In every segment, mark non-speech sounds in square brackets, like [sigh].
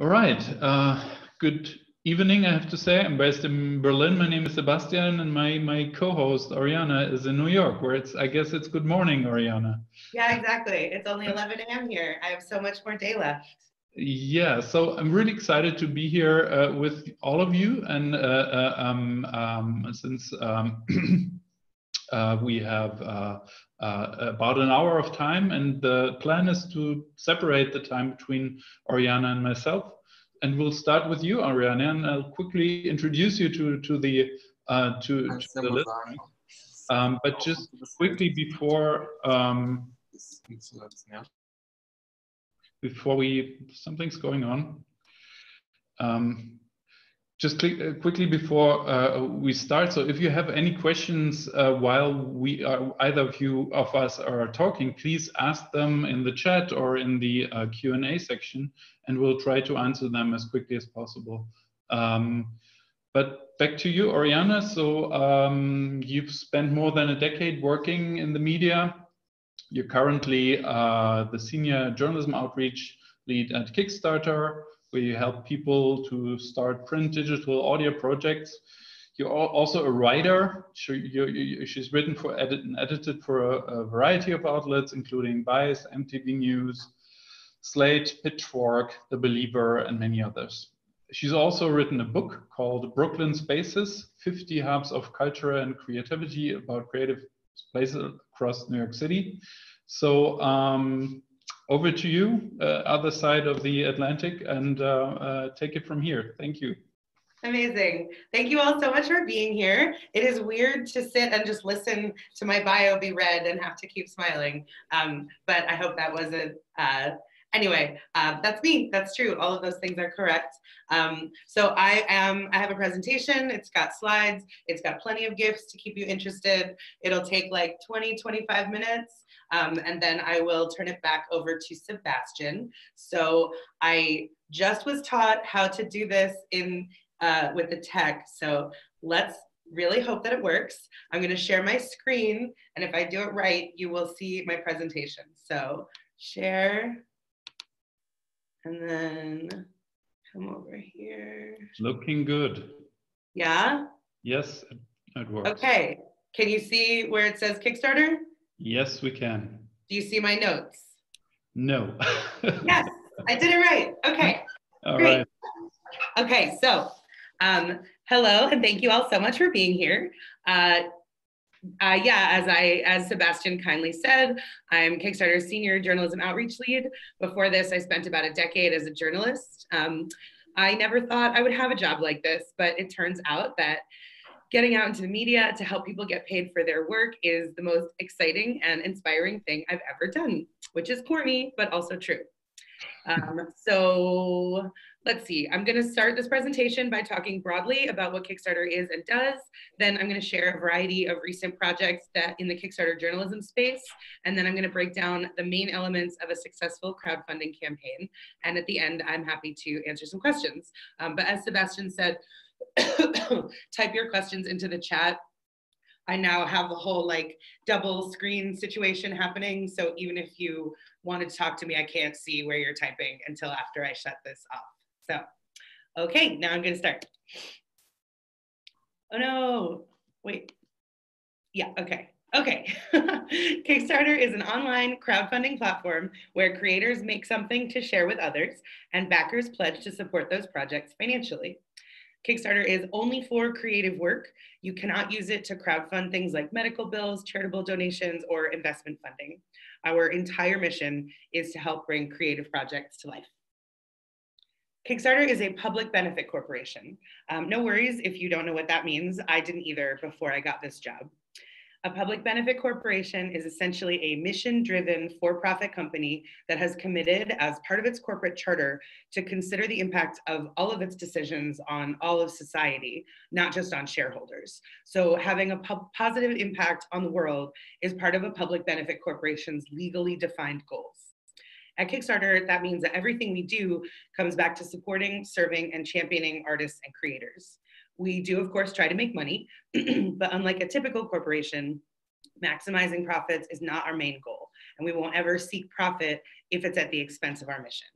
All right. Uh, good evening, I have to say. I'm based in Berlin. My name is Sebastian, and my, my co-host, Oriana, is in New York, where it's, I guess it's good morning, Oriana. Yeah, exactly. It's only [laughs] 11 a.m. here. I have so much more day left. Yeah, so I'm really excited to be here uh, with all of you. And uh, uh um, um, since um, [clears throat] uh, we have uh, uh, about an hour of time, and the plan is to separate the time between Oriana and myself. And we'll start with you, Oriana, and I'll quickly introduce you to to the uh, to, to the list. Um, but just quickly before um, before we something's going on. Um, just uh, quickly before uh, we start, so if you have any questions uh, while we are, either of you of us are talking, please ask them in the chat or in the uh, Q&A section, and we'll try to answer them as quickly as possible. Um, but back to you, Oriana. So um, you've spent more than a decade working in the media. You're currently uh, the senior journalism outreach lead at Kickstarter where you help people to start print, digital, audio projects. You're also a writer. she's written for edit and edited for a, a, variety of outlets, including Vice, MTV News, Slate, Pitchfork, The Believer, and many others. She's also written a book called Brooklyn Spaces 50 Hubs of Culture and Creativity about creative places across New York City. So, um, over to you, uh, other side of the Atlantic, and uh, uh, take it from here. Thank you. Amazing. Thank you all so much for being here. It is weird to sit and just listen to my bio be read and have to keep smiling. Um, but I hope that wasn't, uh, anyway, uh, that's me. That's true. All of those things are correct. Um, so I am, I have a presentation. It's got slides. It's got plenty of gifts to keep you interested. It'll take like 20, 25 minutes. Um, and then I will turn it back over to Sebastian. So I just was taught how to do this in uh, with the tech. So let's really hope that it works. I'm gonna share my screen and if I do it right, you will see my presentation. So share and then come over here. Looking good. Yeah? Yes, it works. Okay, can you see where it says Kickstarter? Yes, we can. Do you see my notes? No. yes, I did it right. Okay. All Great. right. Okay, so um, hello and thank you all so much for being here. Uh, uh, yeah, as I, as Sebastian kindly said, I'm Kickstarter's senior journalism outreach lead. Before this, I spent about a decade as a journalist. Um, I never thought I would have a job like this, but it turns out that getting out into the media to help people get paid for their work is the most exciting and inspiring thing I've ever done, which is corny, but also true. Um, so let's see, I'm gonna start this presentation by talking broadly about what Kickstarter is and does. Then I'm gonna share a variety of recent projects that in the Kickstarter journalism space. And then I'm gonna break down the main elements of a successful crowdfunding campaign. And at the end, I'm happy to answer some questions. Um, but as Sebastian said, [coughs] type your questions into the chat. I now have a whole like double screen situation happening. So even if you wanted to talk to me, I can't see where you're typing until after I shut this off. So, okay, now I'm gonna start. Oh no, wait. Yeah, okay. Okay. [laughs] Kickstarter is an online crowdfunding platform where creators make something to share with others and backers pledge to support those projects financially. Kickstarter is only for creative work. You cannot use it to crowdfund things like medical bills, charitable donations, or investment funding. Our entire mission is to help bring creative projects to life. Kickstarter is a public benefit corporation. Um, no worries if you don't know what that means. I didn't either before I got this job. A public benefit corporation is essentially a mission driven for profit company that has committed, as part of its corporate charter, to consider the impact of all of its decisions on all of society, not just on shareholders. So, having a positive impact on the world is part of a public benefit corporation's legally defined goals. At Kickstarter, that means that everything we do comes back to supporting, serving, and championing artists and creators. We do, of course, try to make money, [clears throat] but unlike a typical corporation, maximizing profits is not our main goal, and we won't ever seek profit if it's at the expense of our mission.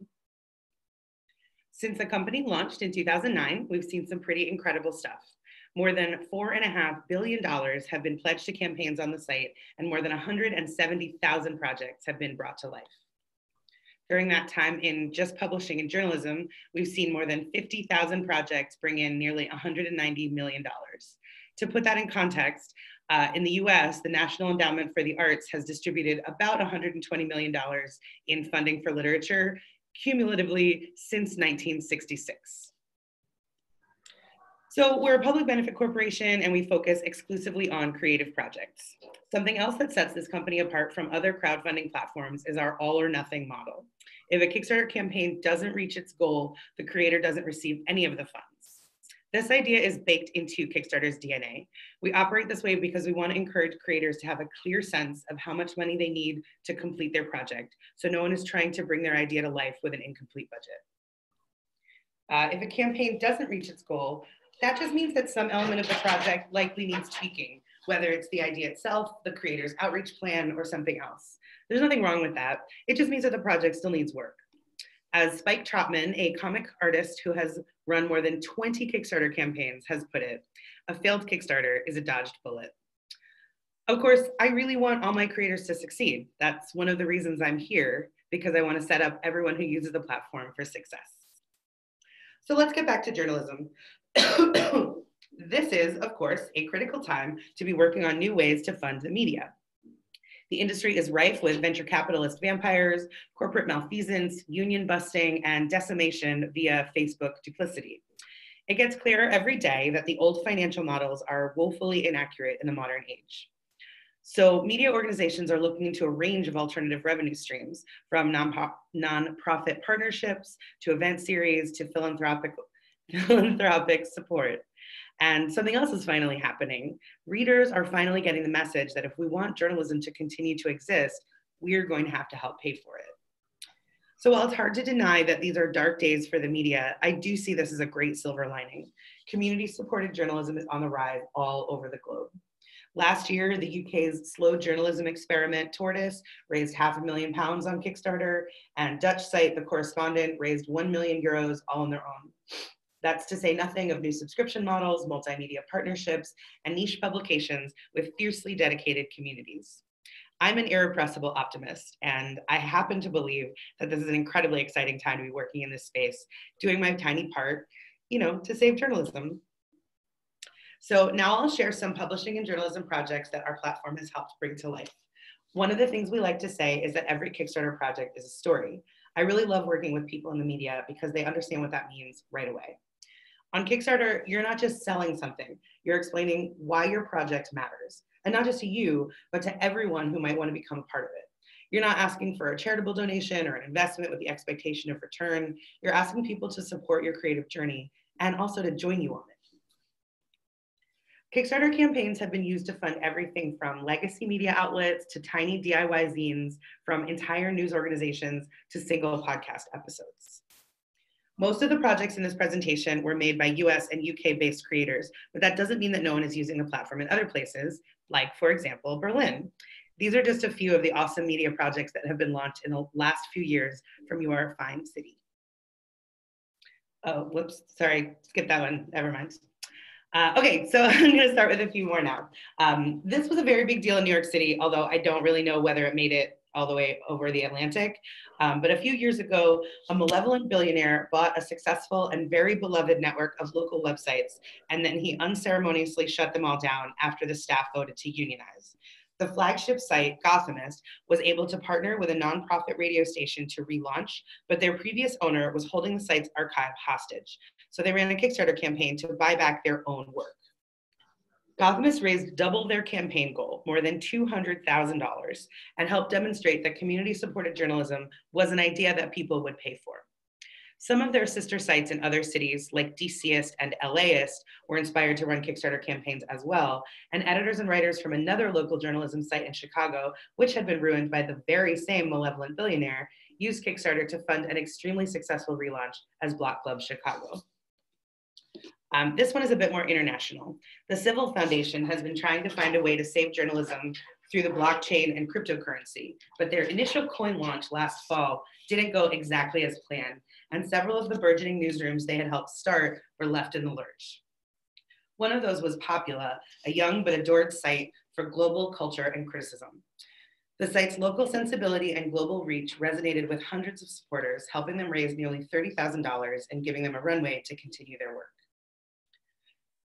Since the company launched in 2009, we've seen some pretty incredible stuff. More than $4.5 billion have been pledged to campaigns on the site, and more than 170,000 projects have been brought to life. During that time in just publishing and journalism, we've seen more than 50,000 projects bring in nearly $190 million. To put that in context, uh, in the US, the National Endowment for the Arts has distributed about $120 million in funding for literature cumulatively since 1966. So we're a public benefit corporation and we focus exclusively on creative projects. Something else that sets this company apart from other crowdfunding platforms is our all or nothing model. If a Kickstarter campaign doesn't reach its goal, the creator doesn't receive any of the funds. This idea is baked into Kickstarter's DNA. We operate this way because we want to encourage creators to have a clear sense of how much money they need to complete their project, so no one is trying to bring their idea to life with an incomplete budget. Uh, if a campaign doesn't reach its goal, that just means that some element of the project likely needs tweaking, whether it's the idea itself, the creator's outreach plan, or something else. There's nothing wrong with that. It just means that the project still needs work. As Spike Trotman, a comic artist who has run more than 20 Kickstarter campaigns, has put it, a failed Kickstarter is a dodged bullet. Of course, I really want all my creators to succeed. That's one of the reasons I'm here, because I want to set up everyone who uses the platform for success. So let's get back to journalism. [coughs] this is, of course, a critical time to be working on new ways to fund the media. The industry is rife with venture capitalist vampires, corporate malfeasance, union busting, and decimation via Facebook duplicity. It gets clearer every day that the old financial models are woefully inaccurate in the modern age. So media organizations are looking into a range of alternative revenue streams from non-profit partnerships to event series to philanthropic [laughs] philanthropic support. And something else is finally happening. Readers are finally getting the message that if we want journalism to continue to exist, we're going to have to help pay for it. So while it's hard to deny that these are dark days for the media, I do see this as a great silver lining. Community supported journalism is on the rise all over the globe. Last year, the UK's slow journalism experiment Tortoise raised half a million pounds on Kickstarter, and Dutch site The Correspondent raised 1 million euros all on their own. That's to say nothing of new subscription models, multimedia partnerships, and niche publications with fiercely dedicated communities. I'm an irrepressible optimist, and I happen to believe that this is an incredibly exciting time to be working in this space, doing my tiny part, you know, to save journalism. So now I'll share some publishing and journalism projects that our platform has helped bring to life. One of the things we like to say is that every Kickstarter project is a story. I really love working with people in the media because they understand what that means right away. On Kickstarter, you're not just selling something, you're explaining why your project matters. And not just to you, but to everyone who might want to become part of it. You're not asking for a charitable donation or an investment with the expectation of return. You're asking people to support your creative journey and also to join you on it. Kickstarter campaigns have been used to fund everything from legacy media outlets to tiny DIY zines, from entire news organizations to single podcast episodes. Most of the projects in this presentation were made by US and UK based creators, but that doesn't mean that no one is using the platform in other places, like for example, Berlin. These are just a few of the awesome media projects that have been launched in the last few years from your fine city. Oh, whoops, sorry, skip that one, never mind. Uh, okay, so [laughs] I'm gonna start with a few more now. Um, this was a very big deal in New York City, although I don't really know whether it made it all the way over the Atlantic. Um, but a few years ago, a malevolent billionaire bought a successful and very beloved network of local websites, and then he unceremoniously shut them all down after the staff voted to unionize. The flagship site, Gothamist, was able to partner with a nonprofit radio station to relaunch, but their previous owner was holding the site's archive hostage. So they ran a Kickstarter campaign to buy back their own work. Gothamist raised double their campaign goal, more than $200,000, and helped demonstrate that community supported journalism was an idea that people would pay for. Some of their sister sites in other cities, like DCist and LAist, were inspired to run Kickstarter campaigns as well. And editors and writers from another local journalism site in Chicago, which had been ruined by the very same malevolent billionaire, used Kickstarter to fund an extremely successful relaunch as Block Club Chicago. Um, this one is a bit more international. The Civil Foundation has been trying to find a way to save journalism through the blockchain and cryptocurrency, but their initial coin launch last fall didn't go exactly as planned, and several of the burgeoning newsrooms they had helped start were left in the lurch. One of those was Popula, a young but adored site for global culture and criticism. The site's local sensibility and global reach resonated with hundreds of supporters, helping them raise nearly $30,000 and giving them a runway to continue their work.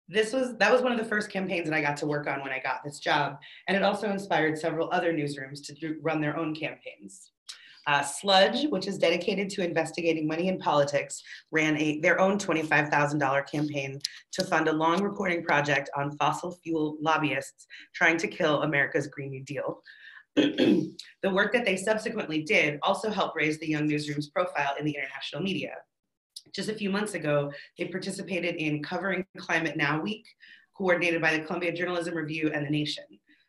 This was that was one of the first campaigns that I got to work on when I got this job, and it also inspired several other newsrooms to do, run their own campaigns. Uh, Sludge, which is dedicated to investigating money in politics, ran a, their own $25,000 campaign to fund a long reporting project on fossil fuel lobbyists trying to kill America's Green New Deal. [clears throat] the work that they subsequently did also helped raise the Young Newsroom's profile in the international media. Just a few months ago, they participated in Covering Climate Now Week, coordinated by the Columbia Journalism Review and The Nation.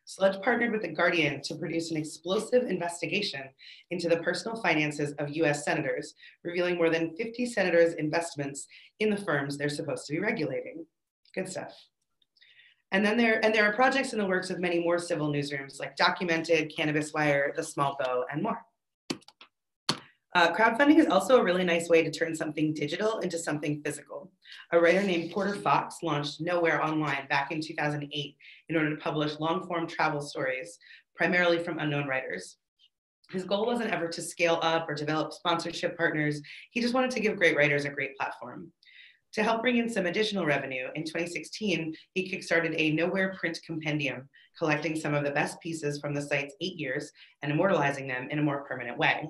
Sludge partnered with The Guardian to produce an explosive investigation into the personal finances of US senators, revealing more than 50 senators' investments in the firms they're supposed to be regulating. Good stuff. And then there, and there are projects in the works of many more civil newsrooms like Documented, Cannabis Wire, The Small Bow, and more. Uh, crowdfunding is also a really nice way to turn something digital into something physical. A writer named Porter Fox launched Nowhere Online back in 2008 in order to publish long form travel stories, primarily from unknown writers. His goal wasn't ever to scale up or develop sponsorship partners. He just wanted to give great writers a great platform. To help bring in some additional revenue, in 2016, he kickstarted a Nowhere print compendium, collecting some of the best pieces from the site's eight years and immortalizing them in a more permanent way.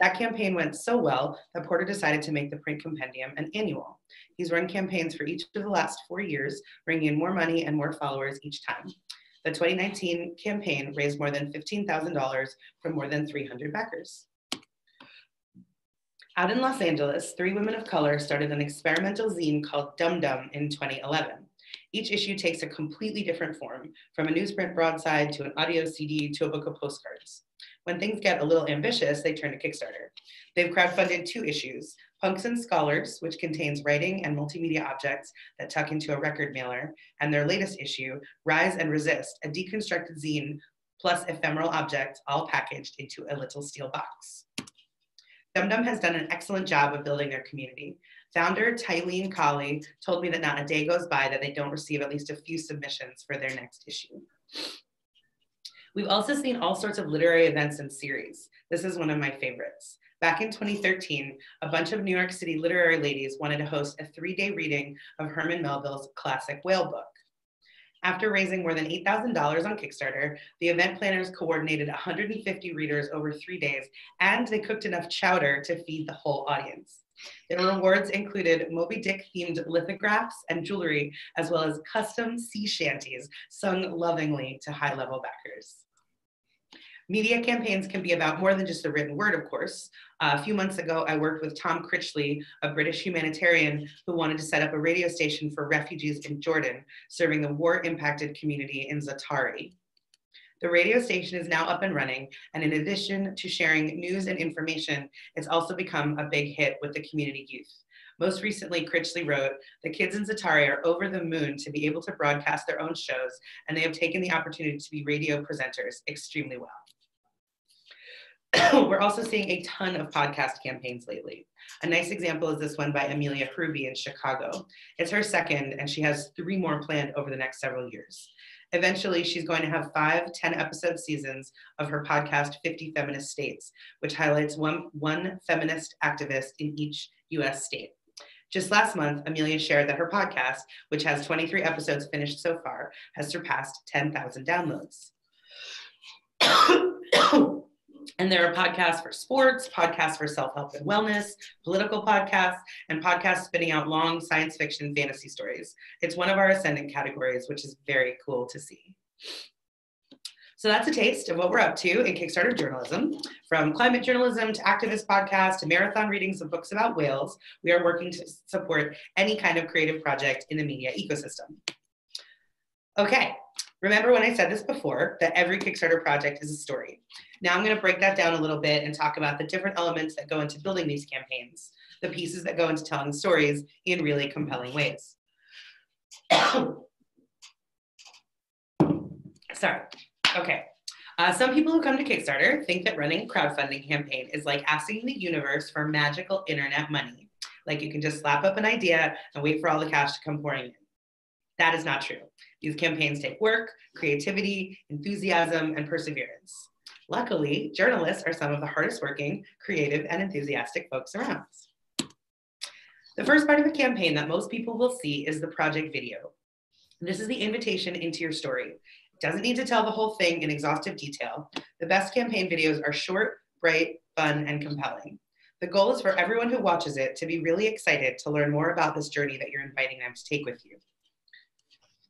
That campaign went so well that Porter decided to make the print compendium an annual. He's run campaigns for each of the last four years, bringing in more money and more followers each time. The 2019 campaign raised more than $15,000 from more than 300 backers. Out in Los Angeles, three women of color started an experimental zine called Dum Dum in 2011. Each issue takes a completely different form, from a newsprint broadside to an audio CD to a book of postcards. When things get a little ambitious, they turn to Kickstarter. They've crowdfunded two issues, Punks and Scholars, which contains writing and multimedia objects that tuck into a record mailer, and their latest issue, Rise and Resist, a deconstructed zine plus ephemeral objects all packaged into a little steel box. Dum Dum has done an excellent job of building their community. Founder Tylene Colley told me that not a day goes by that they don't receive at least a few submissions for their next issue. We've also seen all sorts of literary events and series. This is one of my favorites. Back in 2013, a bunch of New York City literary ladies wanted to host a three-day reading of Herman Melville's classic whale book. After raising more than $8,000 on Kickstarter, the event planners coordinated 150 readers over three days, and they cooked enough chowder to feed the whole audience. Their rewards included Moby Dick themed lithographs and jewelry, as well as custom sea shanties sung lovingly to high level backers. Media campaigns can be about more than just the written word, of course. Uh, a few months ago, I worked with Tom Critchley, a British humanitarian who wanted to set up a radio station for refugees in Jordan, serving the war impacted community in Zatari. The radio station is now up and running, and in addition to sharing news and information, it's also become a big hit with the community youth. Most recently, Critchley wrote, the kids in Zatari are over the moon to be able to broadcast their own shows, and they have taken the opportunity to be radio presenters extremely well. [clears throat] we're also seeing a ton of podcast campaigns lately. A nice example is this one by Amelia Hruby in Chicago. It's her second, and she has three more planned over the next several years. Eventually, she's going to have five 10 episode seasons of her podcast, 50 Feminist States, which highlights one, one feminist activist in each US state. Just last month, Amelia shared that her podcast, which has 23 episodes finished so far, has surpassed 10,000 downloads. [coughs] [coughs] And there are podcasts for sports, podcasts for self help and wellness, political podcasts, and podcasts spinning out long science fiction fantasy stories. It's one of our ascendant categories, which is very cool to see. So that's a taste of what we're up to in Kickstarter journalism. From climate journalism to activist podcasts to marathon readings of books about whales, we are working to support any kind of creative project in the media ecosystem. Okay, remember when I said this before, that every Kickstarter project is a story. Now I'm going to break that down a little bit and talk about the different elements that go into building these campaigns, the pieces that go into telling stories in really compelling ways. [coughs] Sorry. Okay. Uh, some people who come to Kickstarter think that running a crowdfunding campaign is like asking the universe for magical internet money. Like you can just slap up an idea and wait for all the cash to come pouring in. That is not true. These campaigns take work, creativity, enthusiasm, and perseverance. Luckily, journalists are some of the hardest working, creative, and enthusiastic folks around. The first part of a campaign that most people will see is the project video. This is the invitation into your story. It doesn't need to tell the whole thing in exhaustive detail. The best campaign videos are short, bright, fun, and compelling. The goal is for everyone who watches it to be really excited to learn more about this journey that you're inviting them to take with you.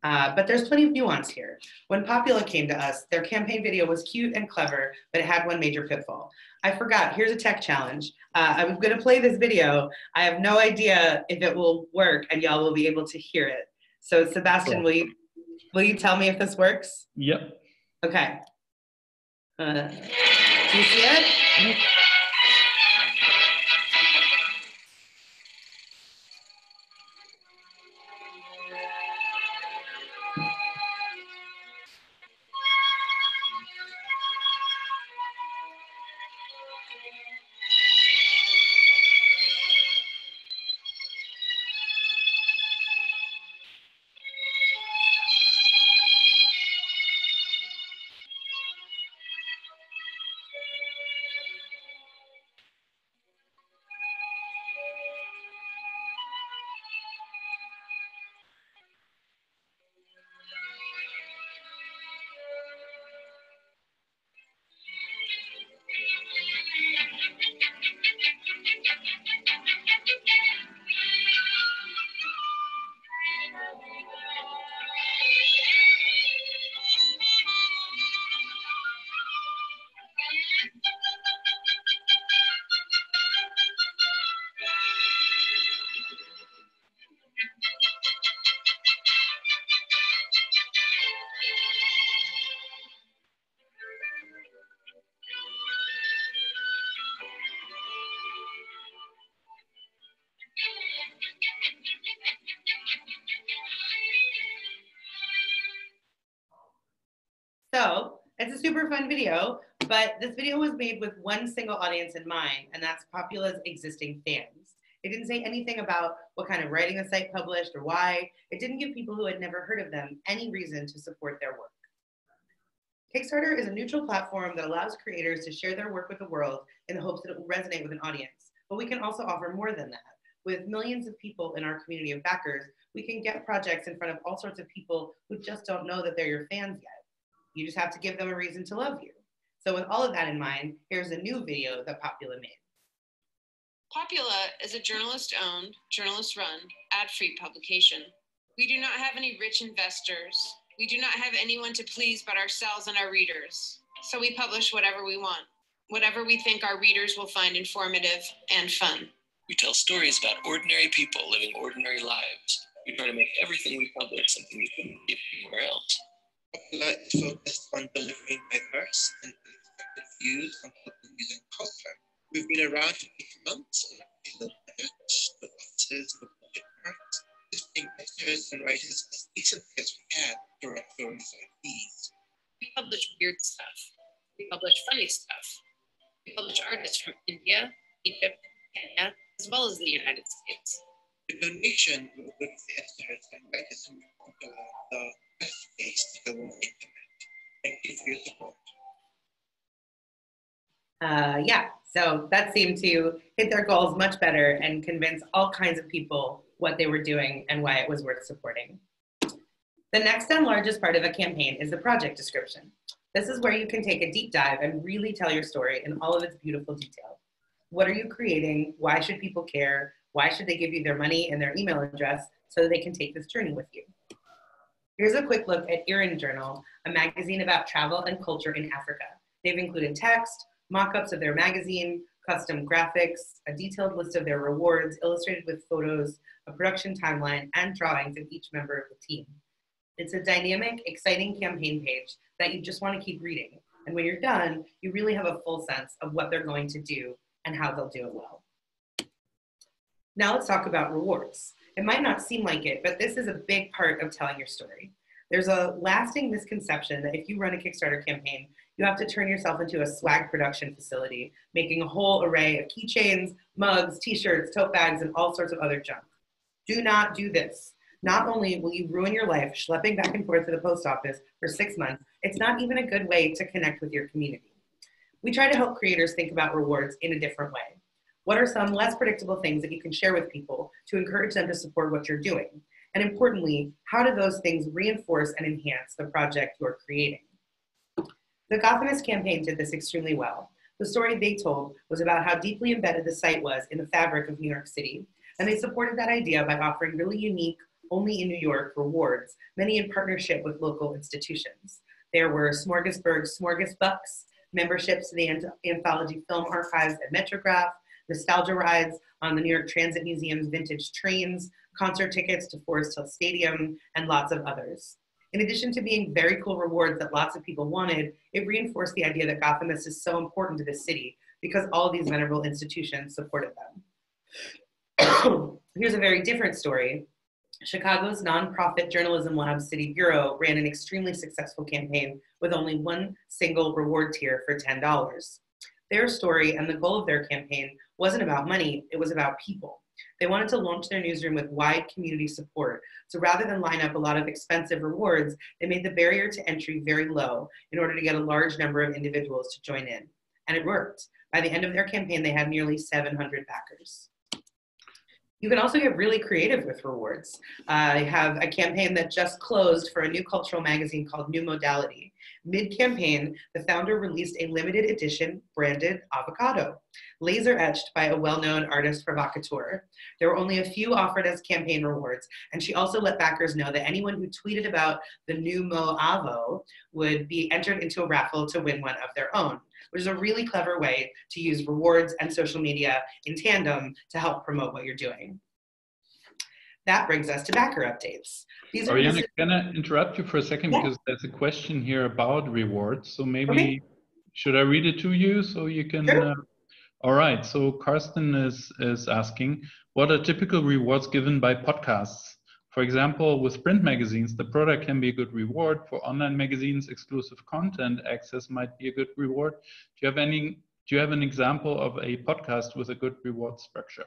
Uh, but there's plenty of nuance here. When Popula came to us, their campaign video was cute and clever, but it had one major pitfall. I forgot, here's a tech challenge. Uh, I'm gonna play this video. I have no idea if it will work and y'all will be able to hear it. So Sebastian, cool. will, you, will you tell me if this works? Yep. Okay. Uh, do you see it? Made with one single audience in mind, and that's Popula's existing fans. It didn't say anything about what kind of writing the site published or why. It didn't give people who had never heard of them any reason to support their work. Kickstarter is a neutral platform that allows creators to share their work with the world in the hopes that it will resonate with an audience. But we can also offer more than that. With millions of people in our community of backers, we can get projects in front of all sorts of people who just don't know that they're your fans yet. You just have to give them a reason to love you. So with all of that in mind, here's a new video that Popula made. Popula is a journalist-owned, journalist-run, ad-free publication. We do not have any rich investors. We do not have anyone to please but ourselves and our readers. So we publish whatever we want, whatever we think our readers will find informative and fun. We tell stories about ordinary people living ordinary lives. We try to make everything we publish something you couldn't get anywhere else. Popula is focused on delivering diverse and on music culture. We've been around for eight months and have the pitch, the buses, the budget parts, and writers as decently as we can to write stories like these. We publish weird stuff. We publish funny stuff. We publish artists from India, Egypt, Kenya, as well as the United States. The donation will go to the editors and writers who Popula the uh, yeah, so that seemed to hit their goals much better and convince all kinds of people what they were doing and why it was worth supporting. The next and largest part of a campaign is the project description. This is where you can take a deep dive and really tell your story in all of its beautiful detail. What are you creating? Why should people care? Why should they give you their money and their email address so they can take this journey with you? Here's a quick look at Irin Journal, a magazine about travel and culture in Africa. They've included text, mock-ups of their magazine, custom graphics, a detailed list of their rewards, illustrated with photos, a production timeline, and drawings of each member of the team. It's a dynamic, exciting campaign page that you just want to keep reading. And when you're done, you really have a full sense of what they're going to do and how they'll do it well. Now let's talk about rewards. It might not seem like it, but this is a big part of telling your story. There's a lasting misconception that if you run a Kickstarter campaign, you have to turn yourself into a swag production facility, making a whole array of keychains, mugs, t-shirts, tote bags, and all sorts of other junk. Do not do this. Not only will you ruin your life schlepping back and forth to the post office for six months, it's not even a good way to connect with your community. We try to help creators think about rewards in a different way. What are some less predictable things that you can share with people to encourage them to support what you're doing? And importantly, how do those things reinforce and enhance the project you're creating? The Gothamist campaign did this extremely well. The story they told was about how deeply embedded the site was in the fabric of New York City, and they supported that idea by offering really unique, only in New York rewards, many in partnership with local institutions. There were Smorgasburg Smorgasbucks, memberships to the Anthology Film Archives at Metrograph, nostalgia rides on the New York Transit Museum's vintage trains, concert tickets to Forest Hill Stadium, and lots of others. In addition to being very cool rewards that lots of people wanted, it reinforced the idea that Gothamist is so important to the city because all these venerable institutions supported them. [coughs] Here's a very different story. Chicago's nonprofit journalism lab City Bureau ran an extremely successful campaign with only one single reward tier for $10. Their story and the goal of their campaign wasn't about money, it was about people. They wanted to launch their newsroom with wide community support. So rather than line up a lot of expensive rewards, they made the barrier to entry very low in order to get a large number of individuals to join in. And it worked. By the end of their campaign, they had nearly 700 backers. You can also get really creative with rewards. I have a campaign that just closed for a new cultural magazine called New Modality. Mid campaign, the founder released a limited edition branded avocado, laser etched by a well known artist provocateur. There were only a few offered as campaign rewards, and she also let backers know that anyone who tweeted about the new Mo Avo would be entered into a raffle to win one of their own, which is a really clever way to use rewards and social media in tandem to help promote what you're doing. That brings us to backer updates. These are Oriana, can I interrupt you for a second yeah. because there's a question here about rewards. So maybe okay. should I read it to you so you can? Sure. Uh, all right. So Karsten is is asking, what are typical rewards given by podcasts? For example, with print magazines, the product can be a good reward. For online magazines, exclusive content access might be a good reward. Do you have any? Do you have an example of a podcast with a good reward structure?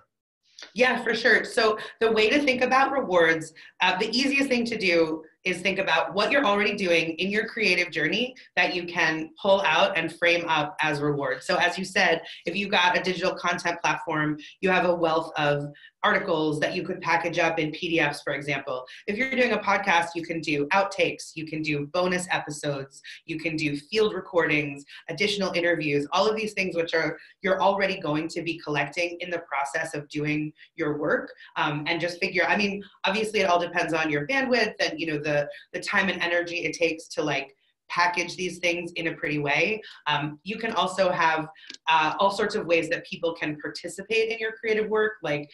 Yeah, for sure. So the way to think about rewards, uh, the easiest thing to do is think about what you're already doing in your creative journey that you can pull out and frame up as rewards. So as you said, if you've got a digital content platform, you have a wealth of articles that you could package up in PDFs, for example. If you're doing a podcast, you can do outtakes, you can do bonus episodes, you can do field recordings, additional interviews, all of these things which are you're already going to be collecting in the process of doing your work. Um, and just figure, I mean, obviously it all depends on your bandwidth and you know the the time and energy it takes to like package these things in a pretty way. Um, you can also have uh, all sorts of ways that people can participate in your creative work, like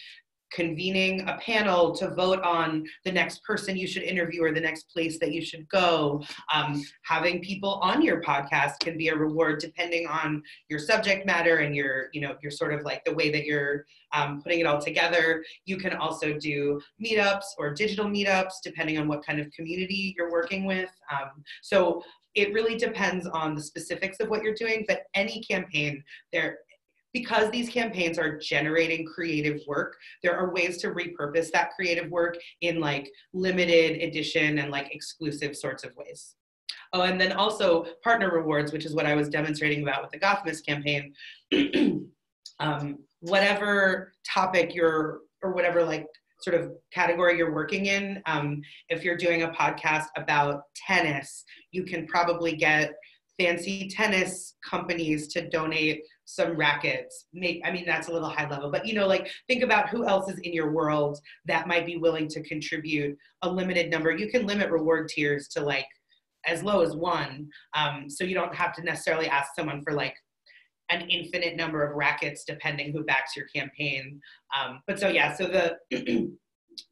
convening a panel to vote on the next person you should interview or the next place that you should go. Um, having people on your podcast can be a reward depending on your subject matter and your, you know, your sort of like the way that you're um, putting it all together. You can also do meetups or digital meetups depending on what kind of community you're working with. Um, so it really depends on the specifics of what you're doing, but any campaign, there because these campaigns are generating creative work, there are ways to repurpose that creative work in like limited edition and like exclusive sorts of ways. Oh, and then also partner rewards, which is what I was demonstrating about with the Gothamist campaign. [clears throat] um, whatever topic you're, or whatever like sort of category you're working in, um, if you're doing a podcast about tennis, you can probably get fancy tennis companies to donate some rackets. Maybe, I mean, that's a little high level, but you know, like think about who else is in your world that might be willing to contribute a limited number. You can limit reward tiers to like as low as one. Um, so you don't have to necessarily ask someone for like an infinite number of rackets depending who backs your campaign. Um, but so yeah, so the [clears throat]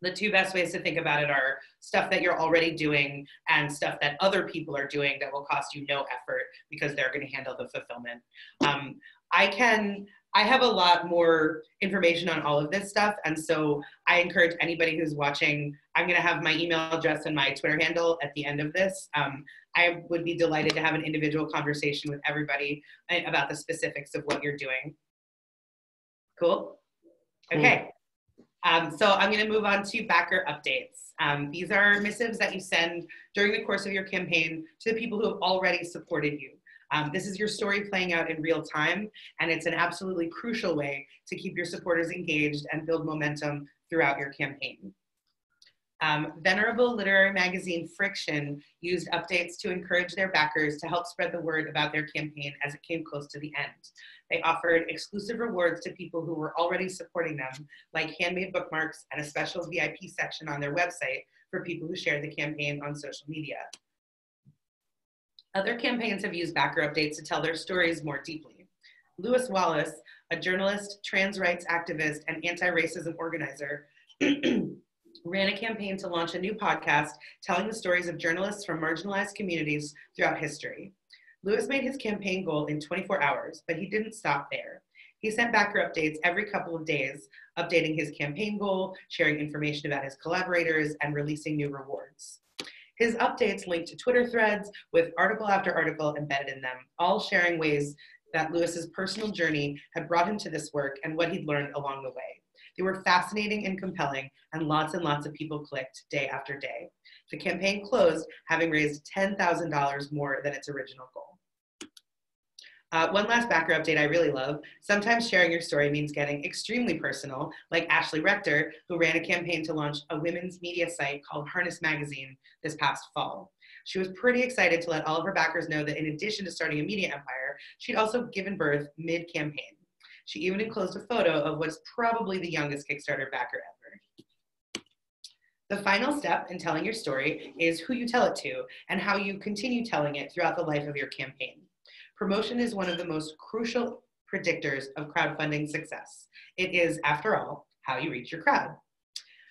the two best ways to think about it are stuff that you're already doing and stuff that other people are doing that will cost you no effort because they're going to handle the fulfillment. Um, I can I have a lot more information on all of this stuff. And so I encourage anybody who's watching, I'm going to have my email address and my Twitter handle at the end of this. Um, I would be delighted to have an individual conversation with everybody uh, about the specifics of what you're doing. Cool? Okay. Um, so I'm going to move on to backer updates. Um, these are missives that you send during the course of your campaign to the people who have already supported you. Um, this is your story playing out in real time, and it's an absolutely crucial way to keep your supporters engaged and build momentum throughout your campaign. Um, venerable literary magazine Friction used updates to encourage their backers to help spread the word about their campaign as it came close to the end. They offered exclusive rewards to people who were already supporting them, like handmade bookmarks and a special VIP section on their website for people who shared the campaign on social media. Other campaigns have used backer updates to tell their stories more deeply. Lewis Wallace, a journalist, trans rights activist, and anti-racism organizer, [clears throat] ran a campaign to launch a new podcast telling the stories of journalists from marginalized communities throughout history. Lewis made his campaign goal in 24 hours, but he didn't stop there. He sent backer updates every couple of days, updating his campaign goal, sharing information about his collaborators, and releasing new rewards. His updates linked to Twitter threads with article after article embedded in them, all sharing ways that Lewis's personal journey had brought him to this work and what he'd learned along the way. They were fascinating and compelling, and lots and lots of people clicked day after day. The campaign closed having raised $10,000 more than its original goal. Uh, one last backer update I really love. Sometimes sharing your story means getting extremely personal, like Ashley Rector, who ran a campaign to launch a women's media site called Harness Magazine this past fall. She was pretty excited to let all of her backers know that in addition to starting a media empire, she'd also given birth mid campaign. She even enclosed a photo of what's probably the youngest Kickstarter backer ever. The final step in telling your story is who you tell it to and how you continue telling it throughout the life of your campaign. Promotion is one of the most crucial predictors of crowdfunding success. It is, after all, how you reach your crowd.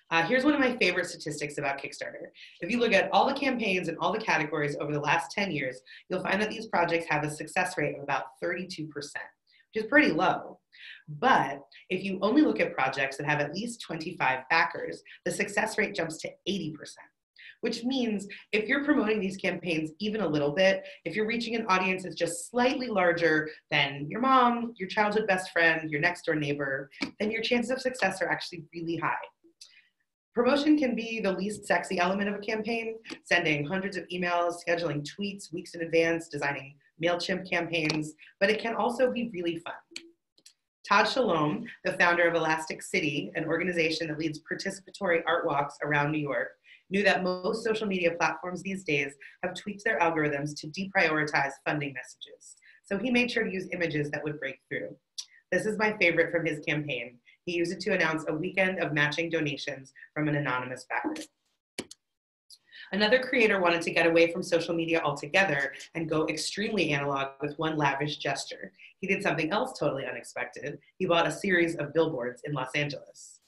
Uh, here's one of my favorite statistics about Kickstarter. If you look at all the campaigns and all the categories over the last 10 years, you'll find that these projects have a success rate of about 32%, which is pretty low. But if you only look at projects that have at least 25 backers, the success rate jumps to 80% which means if you're promoting these campaigns even a little bit, if you're reaching an audience that's just slightly larger than your mom, your childhood best friend, your next door neighbor, then your chances of success are actually really high. Promotion can be the least sexy element of a campaign, sending hundreds of emails, scheduling tweets weeks in advance, designing MailChimp campaigns, but it can also be really fun. Todd Shalom, the founder of Elastic City, an organization that leads participatory art walks around New York, knew that most social media platforms these days have tweaked their algorithms to deprioritize funding messages. So he made sure to use images that would break through. This is my favorite from his campaign. He used it to announce a weekend of matching donations from an anonymous backer. Another creator wanted to get away from social media altogether and go extremely analog with one lavish gesture. He did something else totally unexpected. He bought a series of billboards in Los Angeles.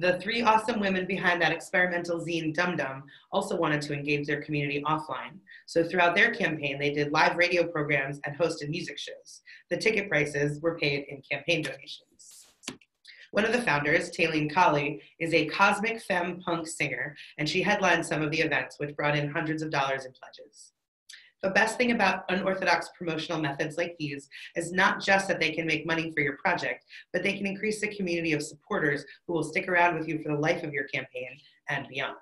The three awesome women behind that experimental zine Dum Dum also wanted to engage their community offline. So throughout their campaign, they did live radio programs and hosted music shows. The ticket prices were paid in campaign donations. One of the founders, Taylene Kali, is a cosmic femme punk singer, and she headlined some of the events, which brought in hundreds of dollars in pledges. The best thing about unorthodox promotional methods like these is not just that they can make money for your project, but they can increase the community of supporters who will stick around with you for the life of your campaign and beyond.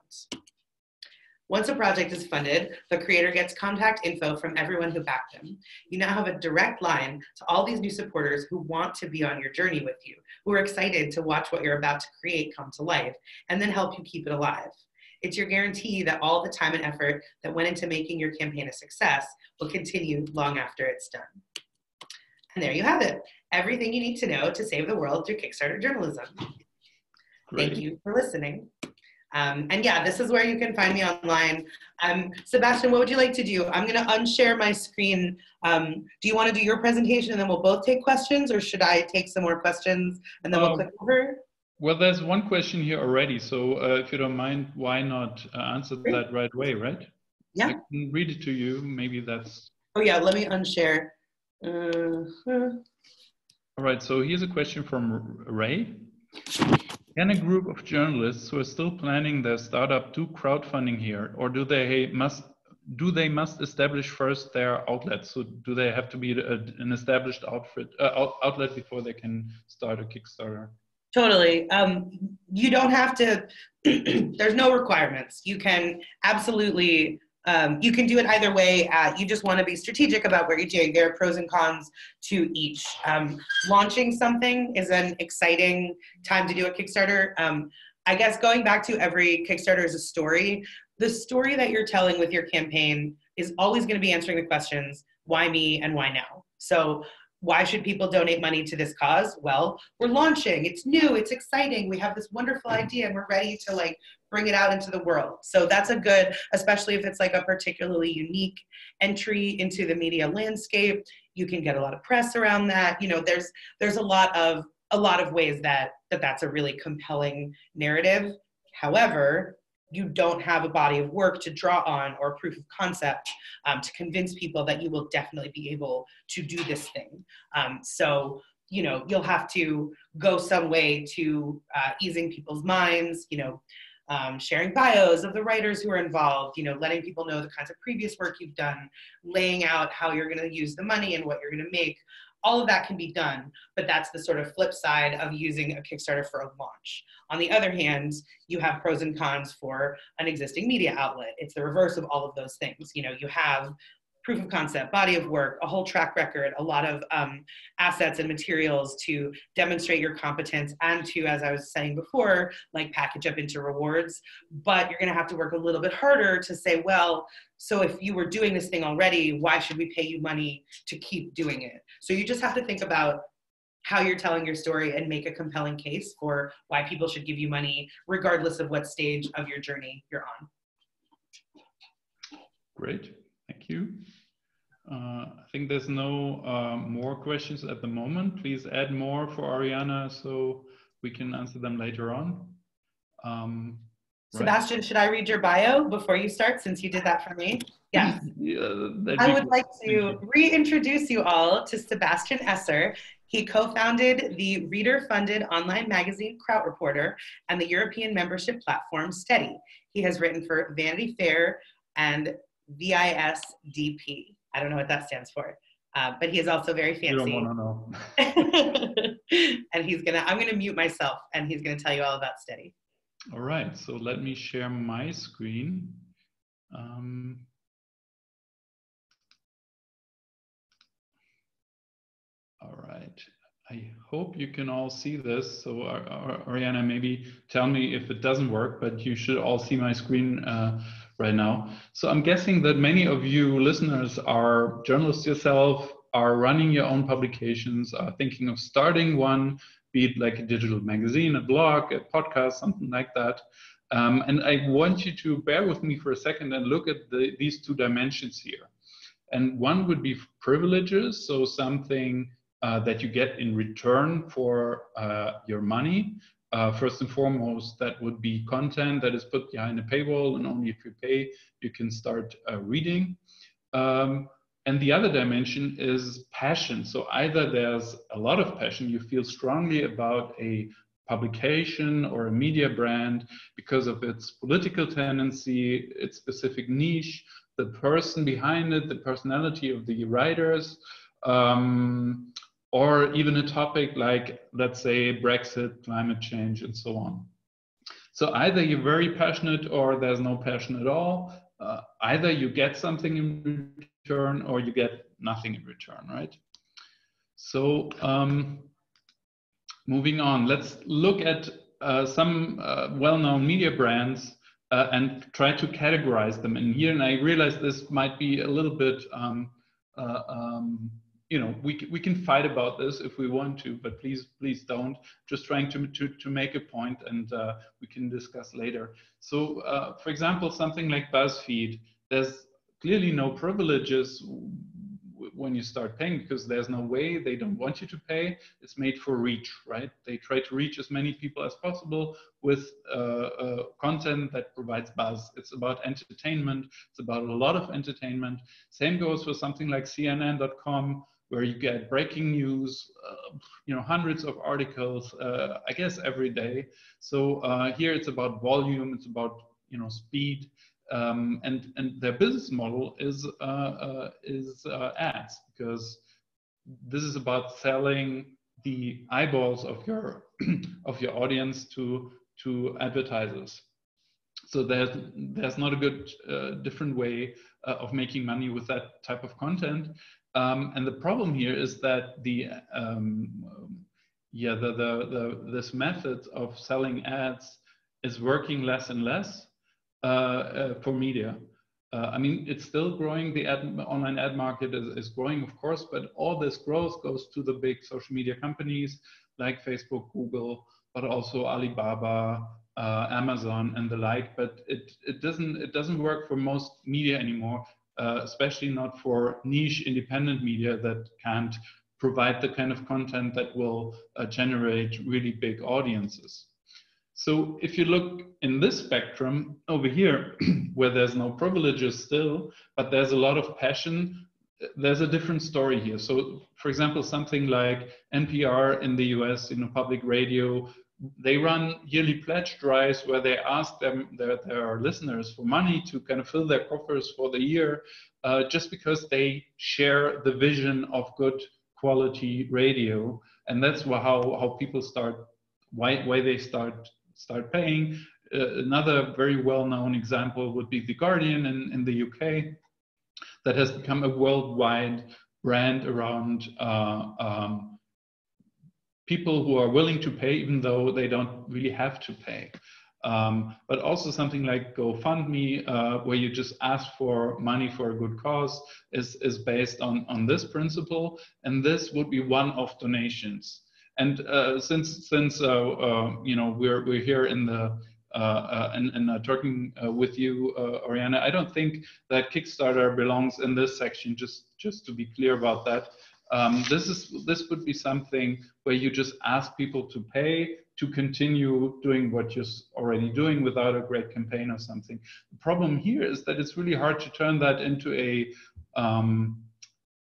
Once a project is funded, the creator gets contact info from everyone who backed them. You now have a direct line to all these new supporters who want to be on your journey with you, who are excited to watch what you're about to create come to life, and then help you keep it alive. It's your guarantee that all the time and effort that went into making your campaign a success will continue long after it's done. And there you have it. Everything you need to know to save the world through Kickstarter journalism. Great. Thank you for listening. Um, and yeah, this is where you can find me online. Um, Sebastian, what would you like to do? I'm going to unshare my screen. Um, do you want to do your presentation and then we'll both take questions, or should I take some more questions and then we'll um, click over? Well, there's one question here already. So uh, if you don't mind, why not uh, answer that right away, right? Yeah. I can read it to you. Maybe that's. Oh, yeah. Let me unshare. Uh, All right, so here's a question from Ray. Can a group of journalists who are still planning their startup do crowdfunding here, or do they must do they must establish first their outlet? So do they have to be a, an established outfit uh, outlet before they can start a Kickstarter? Totally. Um, you don't have to. [clears throat] there's no requirements. You can absolutely um, you can do it either way. Uh, you just want to be strategic about what you're doing. There are pros and cons to each. Um, launching something is an exciting time to do a Kickstarter. Um, I guess going back to every Kickstarter is a story. The story that you're telling with your campaign is always going to be answering the questions why me and why now. So why should people donate money to this cause? Well, we're launching. It's new. It's exciting. We have this wonderful idea, and we're ready to like bring it out into the world. So that's a good, especially if it's like a particularly unique entry into the media landscape. You can get a lot of press around that. You know, there's there's a lot of a lot of ways that that that's a really compelling narrative. However, you don't have a body of work to draw on or proof of concept um, to convince people that you will definitely be able to do this thing. Um, so, you know, you'll have to go some way to uh, easing people's minds, you know, um, sharing bios of the writers who are involved, you know, letting people know the kinds of previous work you've done, laying out how you're going to use the money and what you're going to make. All of that can be done, but that's the sort of flip side of using a Kickstarter for a launch. On the other hand, you have pros and cons for an existing media outlet. It's the reverse of all of those things. You know, you have proof of concept, body of work, a whole track record, a lot of um, assets and materials to demonstrate your competence and to, as I was saying before, like package up into rewards. But you're going to have to work a little bit harder to say, well, so if you were doing this thing already, why should we pay you money to keep doing it? So you just have to think about how you're telling your story and make a compelling case for why people should give you money, regardless of what stage of your journey you're on. Great, thank you. Uh, I think there's no uh, more questions at the moment. Please add more for Oriana so we can answer them later on. Um, Sebastian, right. should I read your bio before you start since you did that for me? Yes. [laughs] yeah, I would like to reintroduce you all to Sebastian Esser. He co-founded the reader-funded online magazine Krautreporter and the European membership platform Steady. He has written for Vanity Fair and VISDP. I don't know what that stands for. Uh, but he is also very fancy. You don't want to know. [laughs] and he's gonna, I'm gonna mute myself and he's gonna tell you all about Steady. All right, so let me share my screen. Um, all right, I hope you can all see this. So Oriana, maybe tell me if it doesn't work, but you should all see my screen uh, right now. So I'm guessing that many of you listeners are journalists yourself, are running your own publications, are thinking of starting one, be it like a digital magazine, a blog, a podcast, something like that. Um, and I want you to bear with me for a second and look at the, these two dimensions here. And one would be privileges, so something uh, that you get in return for uh, your money. Uh, first and foremost, that would be content that is put behind a paywall, and only if you pay, you can start uh, reading. Um, and the other dimension is passion. So either there's a lot of passion, you feel strongly about a publication or a media brand because of its political tendency, its specific niche, the person behind it, the personality of the writers, um, or even a topic like, let's say, Brexit, climate change, and so on. So either you're very passionate or there's no passion at all. Uh, either you get something in return or you get nothing in return, right? So um, moving on, let's look at uh, some uh, well-known media brands uh, and try to categorize them in here. And I realize this might be a little bit um, uh, um, you know we, we can fight about this if we want to but please please don't. Just trying to to, to make a point and uh, we can discuss later. So uh, for example something like buzzfeed there's clearly no privileges when you start paying because there's no way they don't want you to pay. It's made for reach right? They try to reach as many people as possible with uh, uh, content that provides buzz. It's about entertainment. It's about a lot of entertainment. Same goes for something like cnn.com where you get breaking news, uh, you know, hundreds of articles, uh, I guess every day. So uh, here it's about volume, it's about you know speed, um, and and their business model is uh, uh, is uh, ads because this is about selling the eyeballs of your [clears throat] of your audience to to advertisers. So there's there's not a good different way of making money with that type of content. Um, and the problem here is that the um, yeah the, the, the this method of selling ads is working less and less uh, uh, for media. Uh, I mean, it's still growing. The ad, online ad market is, is growing, of course, but all this growth goes to the big social media companies like Facebook, Google, but also Alibaba, uh, Amazon, and the like. But it, it doesn't it doesn't work for most media anymore uh, especially not for niche independent media that can't provide the kind of content that will uh, generate really big audiences. So if you look in this spectrum over here, [clears throat] where there's no privileges still, but there's a lot of passion, there's a different story here. So for example, something like NPR in the US, you know, public radio, they run yearly pledge drives where they ask them their, their listeners for money to kind of fill their coffers for the year uh, just because they share the vision of good quality radio. And that's how, how people start why, why they start start paying. Uh, another very well-known example would be the guardian in, in the uk that has become a worldwide brand around uh, um, people who are willing to pay even though they don't really have to pay. Um, but also something like GoFundMe, uh, where you just ask for money for a good cause, is, is based on, on this principle. And this would be one of donations. And uh, since since uh, uh you know we're we're here in the uh, uh, and, and talking with you, Oriana, I don't think that Kickstarter belongs in this section. Just just to be clear about that. Um, this is this would be something where you just ask people to pay to continue doing what you're already doing without a great campaign or something. The problem here is that it's really hard to turn that into a um,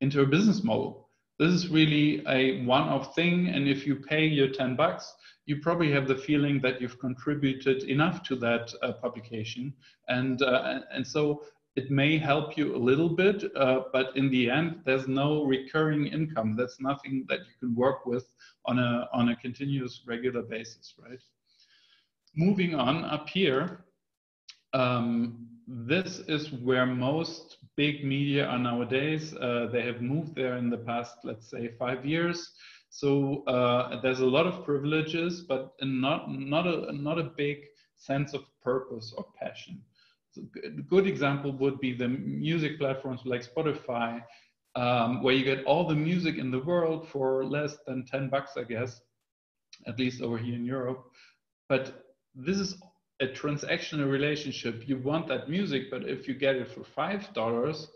into a business model. This is really a one-off thing, and if you pay your 10 bucks, you probably have the feeling that you've contributed enough to that uh, publication, and uh, and so it may help you a little bit, uh, but in the end, there's no recurring income. That's nothing that you can work with on a, on a continuous regular basis, right? Moving on up here, um, this is where most big media are nowadays. Uh, they have moved there in the past, let's say, five years. So uh, there's a lot of privileges, but not, not, a, not a big sense of purpose or passion a good example would be the music platforms like Spotify, um, where you get all the music in the world for less than 10 bucks, I guess, at least over here in Europe. But this is a transactional relationship. You want that music, but if you get it for $5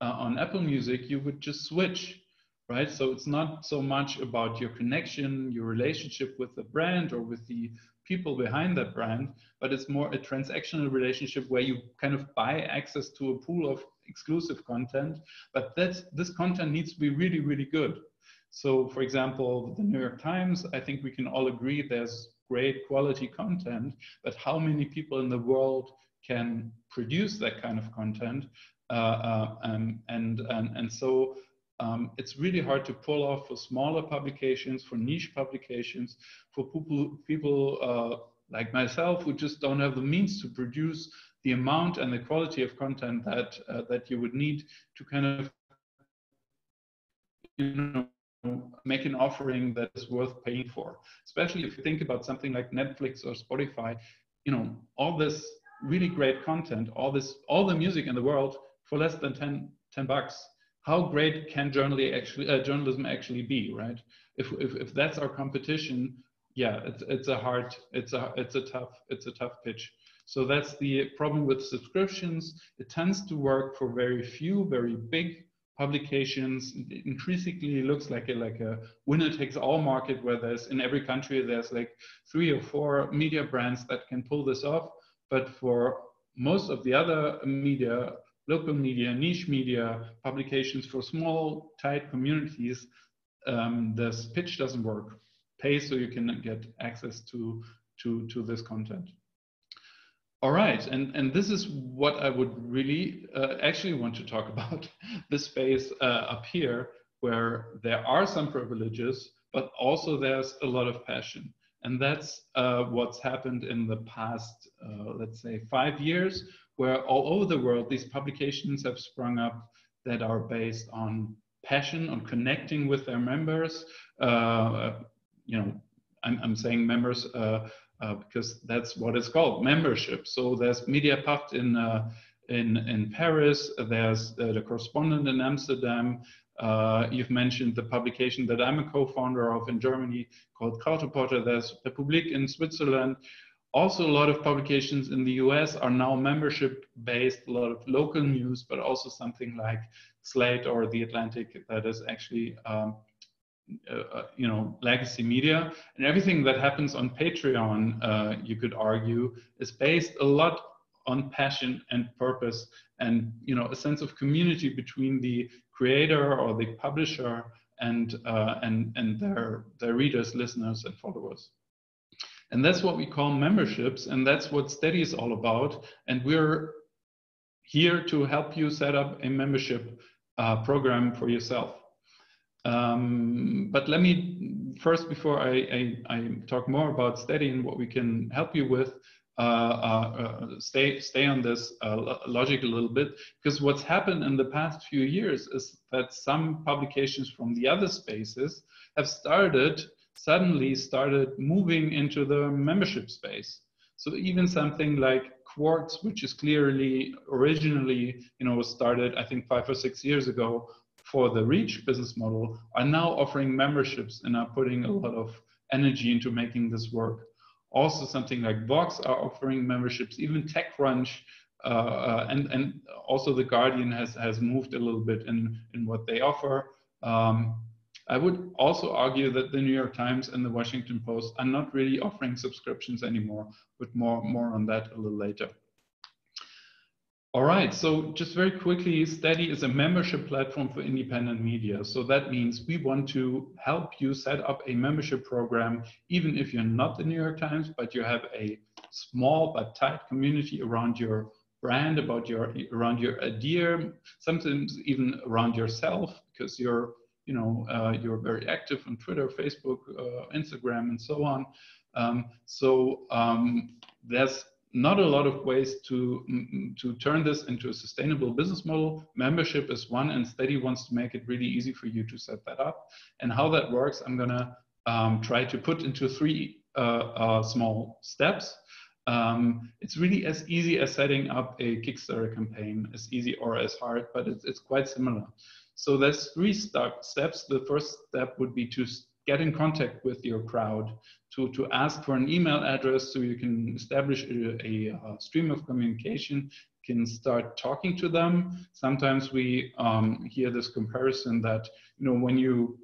uh, on Apple Music, you would just switch, right? So it's not so much about your connection, your relationship with the brand or with the people behind that brand, but it's more a transactional relationship where you kind of buy access to a pool of exclusive content. But that's, this content needs to be really, really good. So, for example, the New York Times, I think we can all agree there's great quality content, but how many people in the world can produce that kind of content? Uh, um, and, and, and so um, it's really hard to pull off for smaller publications, for niche publications, for people, people uh, like myself who just don't have the means to produce the amount and the quality of content that uh, that you would need to kind of you know make an offering that is worth paying for. Especially if you think about something like netflix or spotify you know all this really great content all this all the music in the world for less than 10 10 bucks how great can journalism actually, uh, journalism actually be, right? If, if, if that's our competition, yeah, it's, it's a hard, it's a, it's a tough, it's a tough pitch. So that's the problem with subscriptions. It tends to work for very few, very big publications. It increasingly looks like a, like a winner takes all market where there's in every country, there's like three or four media brands that can pull this off. But for most of the other media, local media, niche media, publications for small, tight communities, um, this pitch doesn't work. Pay so you can get access to, to, to this content. All right, and, and this is what I would really uh, actually want to talk [laughs] about, this space uh, up here, where there are some privileges, but also there's a lot of passion. And that's uh, what's happened in the past, uh, let's say, five years, where all over the world, these publications have sprung up that are based on passion, on connecting with their members. Uh, you know, I'm, I'm saying members uh, uh, because that's what it's called, membership. So there's Mediapart in, uh, in, in Paris, there's the correspondent in Amsterdam, uh, you've mentioned the publication that I'm a co-founder of in Germany called Krautreporter. There's Republik in Switzerland. Also, a lot of publications in the US are now membership based, a lot of local news, but also something like Slate or The Atlantic that is actually um, uh, uh you know legacy media and everything that happens on patreon uh, you could argue is based a lot on passion and purpose and you know a sense of community between the creator or the publisher and uh, and and their their readers, listeners, and followers. And that's what we call memberships, and that's what Steady is all about. And we're here to help you set up a membership uh, program for yourself. Um, but let me first, before I, I, I, talk more about Steady and what we can help you with, uh, uh, uh, stay stay on this logic a little bit because what's happened in the past few years is that some publications from the other spaces have started suddenly started moving into the membership space. So even something like Quartz, which is clearly originally, you know, was started I think five or six years ago for the Reach business model, are now offering memberships and are putting a lot of energy into making this work. Also, something like Vox are offering memberships, even TechCrunch, uh, uh, and and also the Guardian has has moved a little bit in in what they offer. Um, I would also argue that the New York Times and the Washington Post are not really offering subscriptions anymore, but more more on that a little later. All right, so just very quickly, Steady is a membership platform for independent media. So that means we want to help you set up a membership program, even if you're not the New York Times, but you have a small but tight community around your brand, about your around your idea, sometimes even around yourself, because you're you know uh, you're very active on Twitter, Facebook, uh, Instagram, and so on. Um, so um, there's not a lot of ways to, mm, mm, to turn this into a sustainable business model. Membership is one, and Steady wants to make it really easy for you to set that up. And how that works, I'm gonna um, try to put into three uh, uh, small steps. Um, it's really as easy as setting up a Kickstarter campaign, as easy or as hard, but it's, it's quite similar. So there's three step, steps. The first step would be to get in contact with your crowd, to, to ask for an email address so you can establish a, a, a stream of communication, can start talking to them. Sometimes we um, hear this comparison that, you know, when you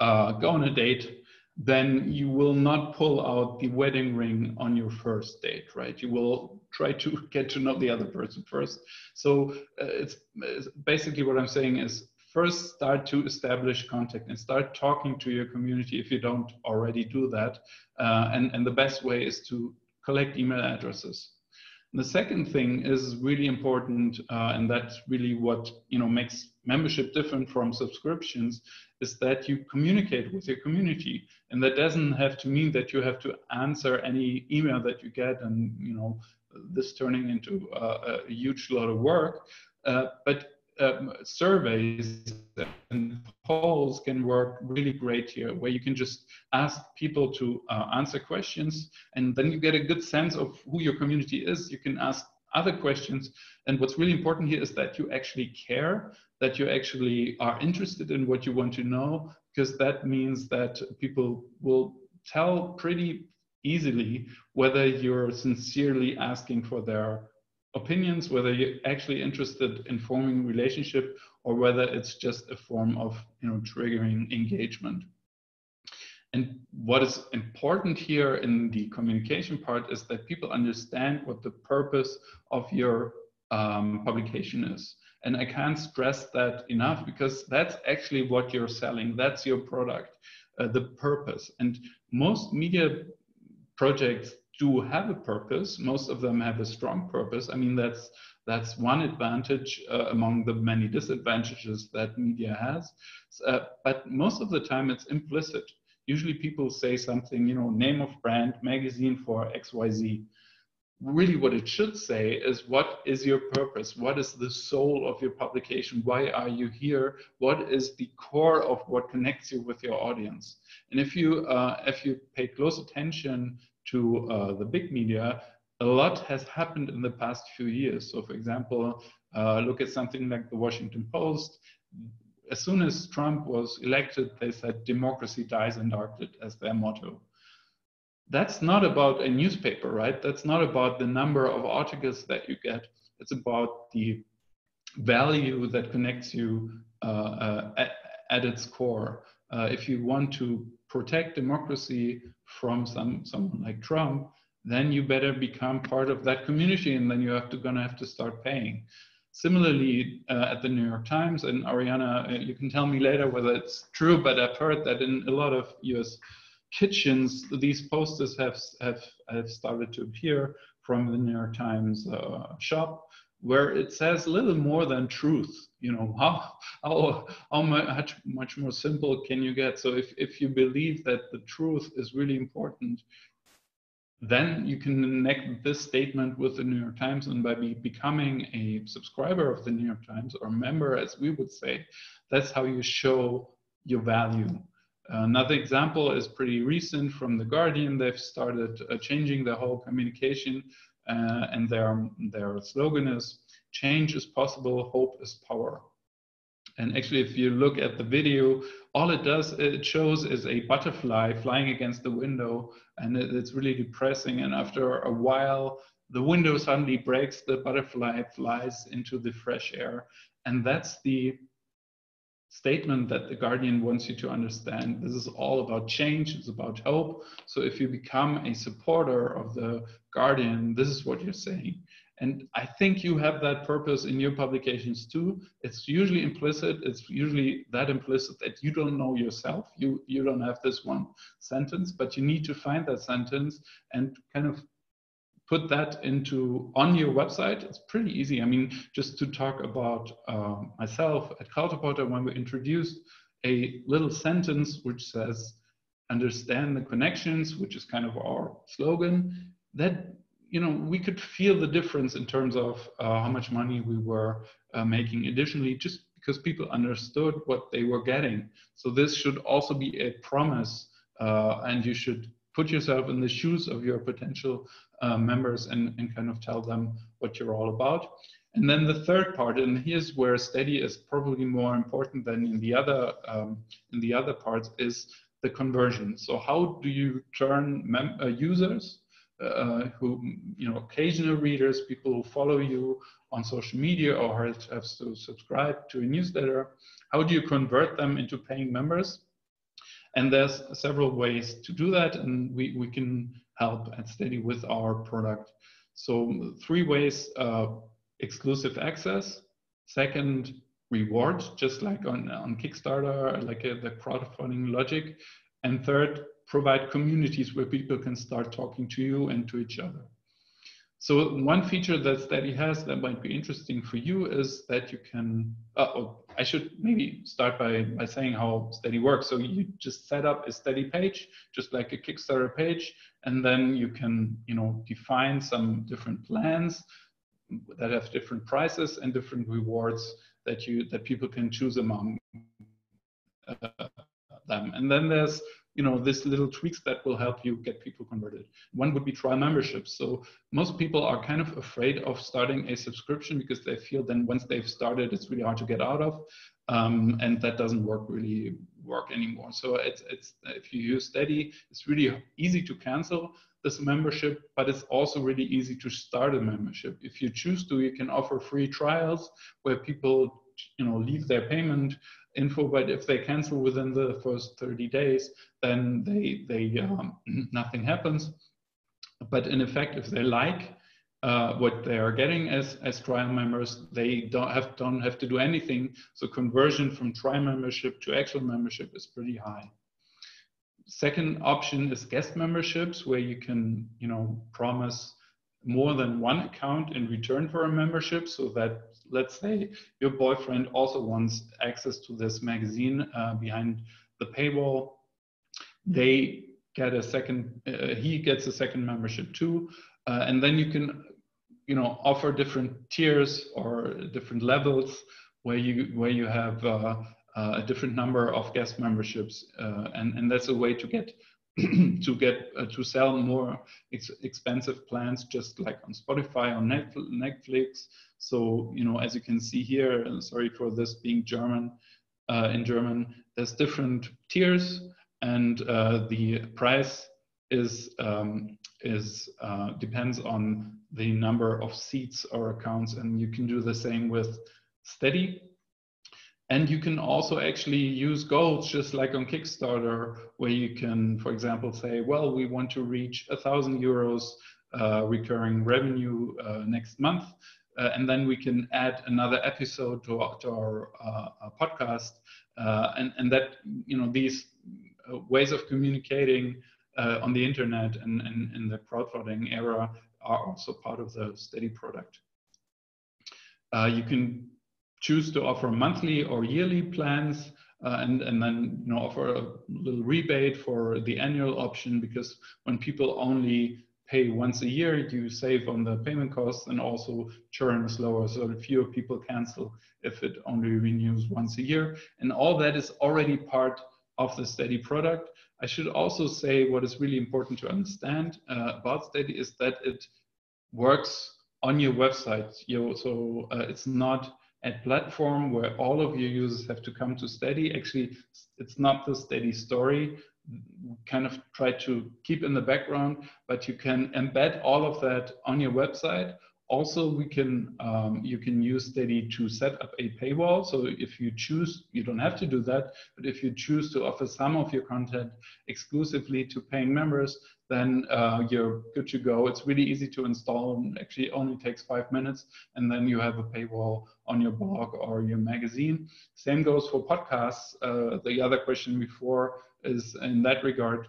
uh, go on a date, then you will not pull out the wedding ring on your first date, right? You will try to [laughs] get to know the other person first. So uh, it's, it's basically what I'm saying is first start to establish contact and start talking to your community if you don't already do that. Uh, and, and the best way is to collect email addresses. And the second thing is really important, uh, and that's really what you know makes membership different from subscriptions, is that you communicate with your community, and that doesn't have to mean that you have to answer any email that you get, and you know this turning into a, a huge lot of work. Uh, but um, surveys and polls can work really great here, where you can just ask people to uh, answer questions, and then you get a good sense of who your community is. You can ask other questions, and what's really important here is that you actually care, that you actually are interested in what you want to know, because that means that people will tell pretty easily whether you're sincerely asking for their opinions, whether you're actually interested in forming a relationship or whether it's just a form of you know triggering engagement. And what is important here in the communication part is that people understand what the purpose of your um, publication is. And I can't stress that enough because that's actually what you're selling. That's your product, uh, the purpose. And most media projects do have a purpose. Most of them have a strong purpose. I mean, that's that's one advantage uh, among the many disadvantages that media has. Uh, but most of the time, it's implicit. Usually, people say something, you know, name of brand, magazine for X, Y, Z. Really what it should say is what is your purpose? What is the soul of your publication? Why are you here? What is the core of what connects you with your audience? And if you uh, if you pay close attention to uh, the big media a lot has happened in the past few years. So for example uh, look at something like the washington post as soon as trump was elected they said democracy dies in darkness as their motto that's not about a newspaper, right? That's not about the number of articles that you get. It's about the value that connects you uh, uh, at, at, its core. Uh, if you want to protect democracy from some someone like Trump, then you better become part of that community, and then you have to gonna have to start paying. Similarly, uh, at the New York Times, and Oriana, uh, you can tell me later whether it's true, but I've heard that in a lot of US kitchens, these posters have, have, have started to appear from the New York Times uh, shop where it says little more than truth. You know, how, how, how much, much more simple can you get? So if, if you believe that the truth is really important, then you can connect this statement with the New York Times and by be becoming a subscriber of the New York Times or member, as we would say, that's how you show your value. Another example is pretty recent from The Guardian. They've started uh, changing their whole communication uh, and their, their slogan is change is possible, hope is power. And actually, if you look at the video, all it does, it shows is a butterfly flying against the window and it, it's really depressing. And after a while, the window suddenly breaks, the butterfly flies into the fresh air. And that's the statement that the Guardian wants you to understand. This is all about change, it's about hope. So if you become a supporter of the Guardian, this is what you're saying. And I think you have that purpose in your publications too. It's usually implicit. It's usually that implicit that you don't know yourself. You you don't have this one sentence, but you need to find that sentence and kind of put that into on your website. It's pretty easy. I mean, just to talk about uh, myself at Krautreporter, when we introduced a little sentence which says, understand the connections, which is kind of our slogan, that you know we could feel the difference in terms of uh, how much money we were uh, making additionally just because people understood what they were getting so this should also be a promise uh, and you should put yourself in the shoes of your potential uh, members and, and kind of tell them what you're all about. And then the third part, and here's where Steady is probably more important than in the other um, in the other parts, is the conversion. So how do you turn uh, users uh, who, you know, occasional readers, people who follow you on social media or have to subscribe to a newsletter, how do you convert them into paying members? And there's several ways to do that, and we, we can help at Steady with our product. So three ways, uh, exclusive access. Second, reward, just like on, on Kickstarter, like a, the crowdfunding logic. And third, provide communities where people can start talking to you and to each other. So one feature that Steady has that might be interesting for you is that you can, uh, oh, I should maybe start by, by saying how Steady works. So you just set up a Steady page, just like a Kickstarter page, and then you can, you know, define some different plans that have different prices and different rewards that you that people can choose among uh, them. And then there's you know, this little tweaks that will help you get people converted. One would be trial memberships. So most people are kind of afraid of starting a subscription because they feel then once they've started, it's really hard to get out of. Um, and that doesn't work really work anymore. So it's, it's if you use Steady, it's really easy to cancel this membership, but it's also really easy to start a membership. If you choose to, you can offer free trials where people you know leave their payment info, but if they cancel within the first 30 days, then they, they um, [clears throat] nothing happens. But in effect, if they like uh, what they are getting as, as trial members. They don't have, don't have to do anything. So conversion from trial membership to actual membership is pretty high. Second option is guest memberships, where you can, you know, promise more than one account in return for a membership so that let's say your boyfriend also wants access to this magazine uh, behind the paywall. They get a second uh, he gets a second membership too uh, and then you can you know offer different tiers or different levels where you where you have uh, uh, a different number of guest memberships uh, and and that's a way to get [clears throat] to get uh, to sell more ex expensive plans just like on spotify on netflix. So you know as you can see here sorry for this being german uh, in german there's different tiers and uh, the price is um, is uh, depends on the number of seats or accounts. And you can do the same with steady and you can also actually use goals just like on Kickstarter, where you can, for example, say, well, we want to reach a thousand euros uh, recurring revenue uh, next month. Uh, and then we can add another episode to, to our uh, podcast. Uh, and, and that, you know, these uh, ways of communicating on the internet and, and in the crowdfunding era are also part of the steady product. you can choose to offer monthly or yearly plans uh, and, and then you know, offer a little rebate for the annual option because when people only pay once a year, you save on the payment costs and also churn is lower. So fewer people cancel if it only renews once a year. And all that is already part of the Steady product. I should also say what is really important to understand uh, about Steady is that it works on your website. You, so uh, it's not a platform where all of your users have to come to Steady. Actually, it's not the Steady story. We kind of try to keep in the background, but you can embed all of that on your website also, we can um, you can use Steady to set up a paywall. So if you choose, you don't have to do that. But if you choose to offer some of your content exclusively to paying members, then uh, you're good to go. It's really easy to install and actually only takes five minutes. And then you have a paywall on your blog or your magazine. Same goes for podcasts. Uh, the other question before is in that regard,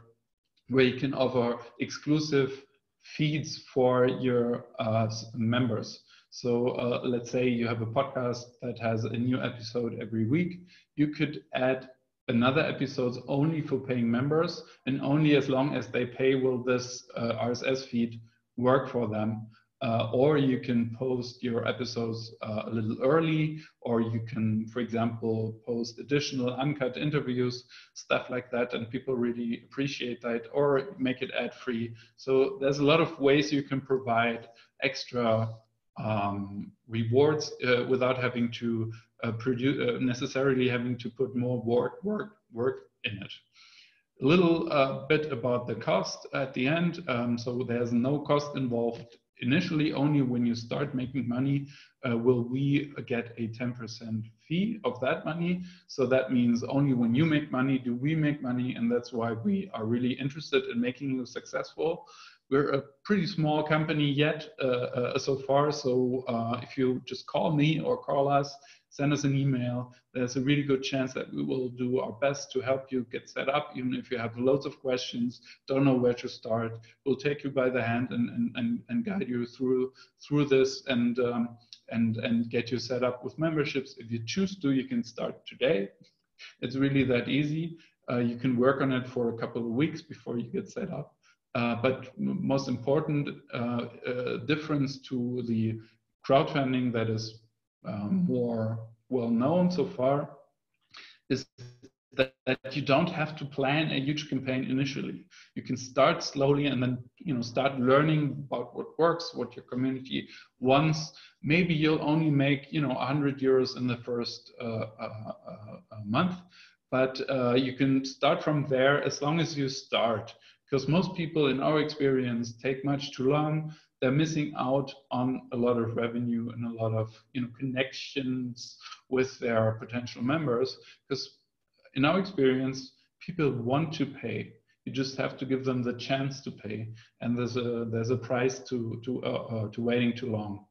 where you can offer exclusive feeds for your uh, members. So uh, let's say you have a podcast that has a new episode every week. You could add another episode only for paying members, and only as long as they pay will this uh, RSS feed work for them. Uh, or you can post your episodes uh, a little early, or you can, for example, post additional uncut interviews, stuff like that, and people really appreciate that, or make it ad free. So there's a lot of ways you can provide extra um, rewards uh, without having to uh, produce uh, necessarily having to put more work work work in it. A little uh, bit about the cost at the end. Um, so there's no cost involved initially only when you start making money uh, will we get a 10% fee of that money. So that means only when you make money do we make money, and that's why we are really interested in making you successful. We're a pretty small company yet uh, uh, so far, so uh, if you just call me or call us, send us an email. There's a really good chance that we will do our best to help you get set up, even if you have loads of questions, don't know where to start. We'll take you by the hand and, and, and, and guide you through through this and um, and and get you set up with memberships. If you choose to, you can start today. It's really that easy. Uh, you can work on it for a couple of weeks before you get set up. Uh, but most important uh, uh difference to the crowdfunding that is um, more well known so far is that, that, you don't have to plan a huge campaign initially. You can start slowly and then you know start learning about what works, what your community wants. Maybe you'll only make you know 100 euros in the first uh, uh, uh, month, but uh, you can start from there as long as you start. Because most people, in our experience, take much too long they're missing out on a lot of revenue and a lot of you know connections with their potential members because in our experience people want to pay You just have to give them the chance to pay, and there's a there's a price to to uh, uh, to waiting too long.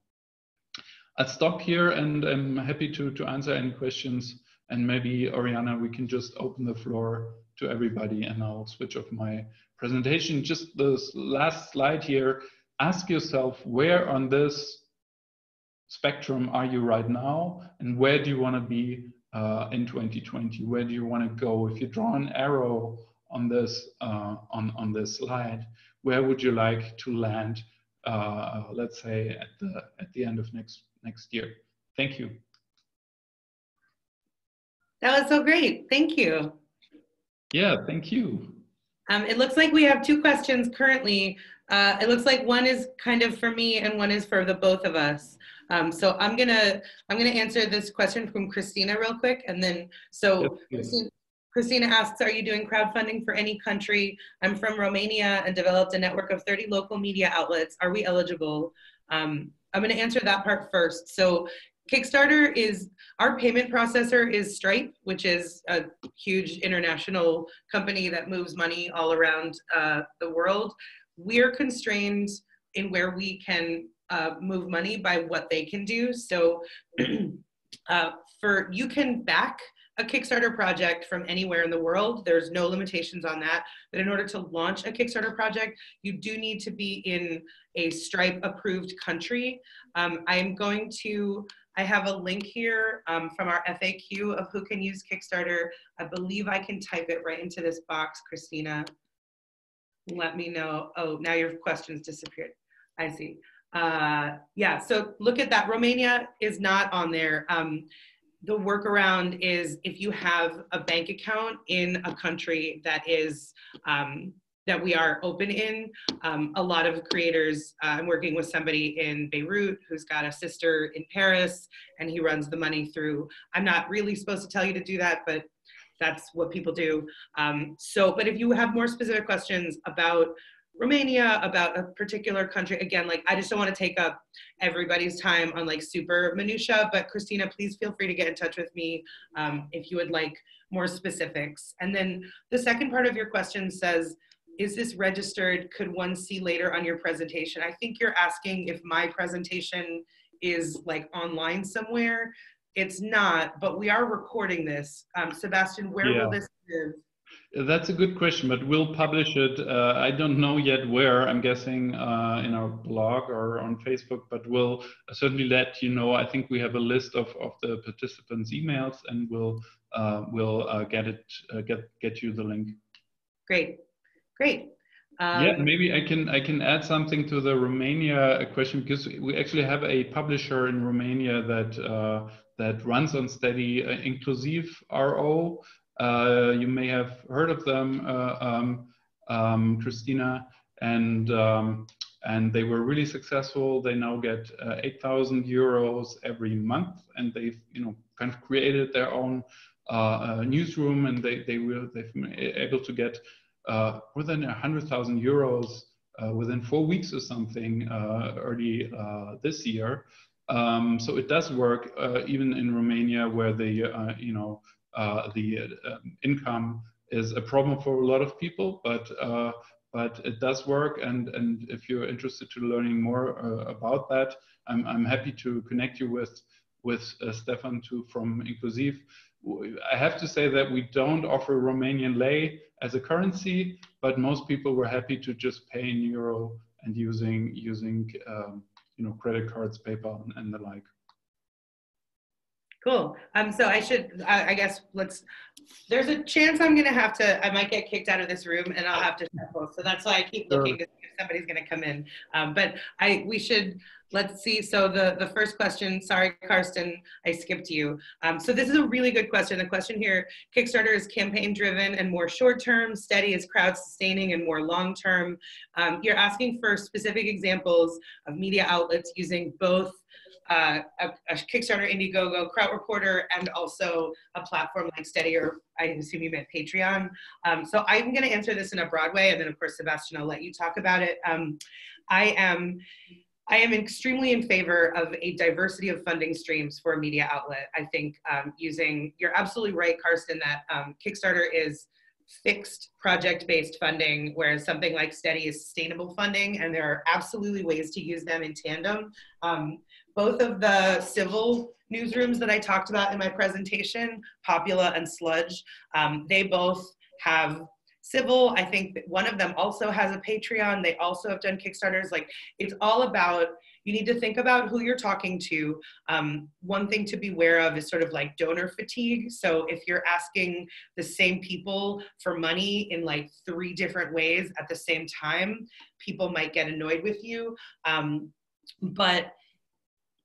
I'll stop here, and I'm happy to to answer any questions. And maybe Oriana, we can just open the floor to everybody, and I'll switch off my presentation. Just this last slide here. Ask yourself where on this spectrum are you right now, and where do you want to be uh, in 2020? Where do you want to go? If you draw an arrow on this uh, on on this slide, where would you like to land? Uh, let's say at the at the end of next next year. Thank you. That was so great. Thank you. Yeah, thank you. Um, it looks like we have two questions currently. Uh, it looks like one is kind of for me and one is for the both of us. Um, so I'm gonna I'm gonna answer this question from Christina real quick, and then so Christina, Christina asks, "Are you doing crowdfunding for any country? I'm from Romania and developed a network of 30 local media outlets. Are we eligible?" Um, I'm gonna answer that part first. So Kickstarter is our payment processor is Stripe, which is a huge international company that moves money all around uh, the world. We're constrained in where we can uh, move money by what they can do. So [clears throat] uh, for you can back a Kickstarter project from anywhere in the world. There's no limitations on that. But in order to launch a Kickstarter project, you do need to be in a Stripe approved country. Um, I'm going to, I have a link here um, from our FAQ of who can use Kickstarter. I believe I can type it right into this box, Christina. Let me know. Oh, now your questions disappeared. I see uh, yeah, so look at that. Romania is not on there. Um, the workaround is if you have a bank account in a country that is um, that we are open in. Um, a lot of creators, uh, I'm working with somebody in Beirut who's got a sister in Paris and he runs the money through. I'm not really supposed to tell you to do that, but that's what people do. Um, so, but if you have more specific questions about Romania, about a particular country. Again, like I just don't want to take up everybody's time on like super minutia, but Christina, please feel free to get in touch with me um, if you would like more specifics. And then the second part of your question says, is this registered? Could one see later on your presentation? I think you're asking if my presentation is like online somewhere. It's not, but we are recording this. Um, Sebastian, where yeah. will this live? That's a good question, but we'll publish it. Uh, I don't know yet where. I'm guessing uh, in our blog or on Facebook, but we'll certainly let you know. I think we have a list of, of the participants' emails, and we'll uh, we'll uh, get it uh, get get you the link. Great, great. Um, yeah, maybe I can I can add something to the Romania question because we actually have a publisher in Romania that uh, that runs on Steady, inclusive RO. Uh, you may have heard of them, uh, um, um, Christina, and um, and they were really successful. They now get uh, 8,000 euros every month, and they've you know kind of created their own uh, newsroom, and they they will they've been able to get uh, more than 100,000 euros uh, within four weeks or something early this year. Um, so it does work even in Romania, where the you know uh, the uh, income is a problem for a lot of people, but uh, but it does work. And and if you're interested to learning more about that, I'm I'm happy to connect you with with Stefan too from Inclusive. I have to say that we don't offer Romanian lei as a currency, but most people were happy to just pay in euro and using using um, you know credit cards, PayPal, and, and the like. Cool. Um, so I should, I, I, guess let's, there's a chance I'm going to have to, I might get kicked out of this room and I'll have to shuffle. So that's why I keep looking sure. to see if somebody's going to come in. Um, but I, we should, let's see. So the, the first question, sorry, Karsten, I skipped you. Um, so this is a really good question. The question here, Kickstarter is campaign driven and more short term, steady is crowd sustaining and more long term. Um, you're asking for specific examples of media outlets using both uh, a, a, Kickstarter, Indiegogo, Krautreporter, and also a platform like Steady, or I assume you meant Patreon. Um, so I'm going to answer this in a broad way, and then of course, Sebastian, I'll let you talk about it. Um, I am. I am extremely in favor of a diversity of funding streams for a media outlet. I think um, using, you're absolutely right, Karsten, that um, Kickstarter is fixed project-based funding, whereas something like Steady is sustainable funding, and there are absolutely ways to use them in tandem. Um, both of the civil newsrooms that I talked about in my presentation, Popula and Sludge, um, they both have civil. I think one of them also has a Patreon. They also have done Kickstarters. Like it's all about you need to think about who you're talking to. Um, one thing to be aware of is sort of like donor fatigue. So if you're asking the same people for money in like three different ways at the same time, people might get annoyed with you. Um, but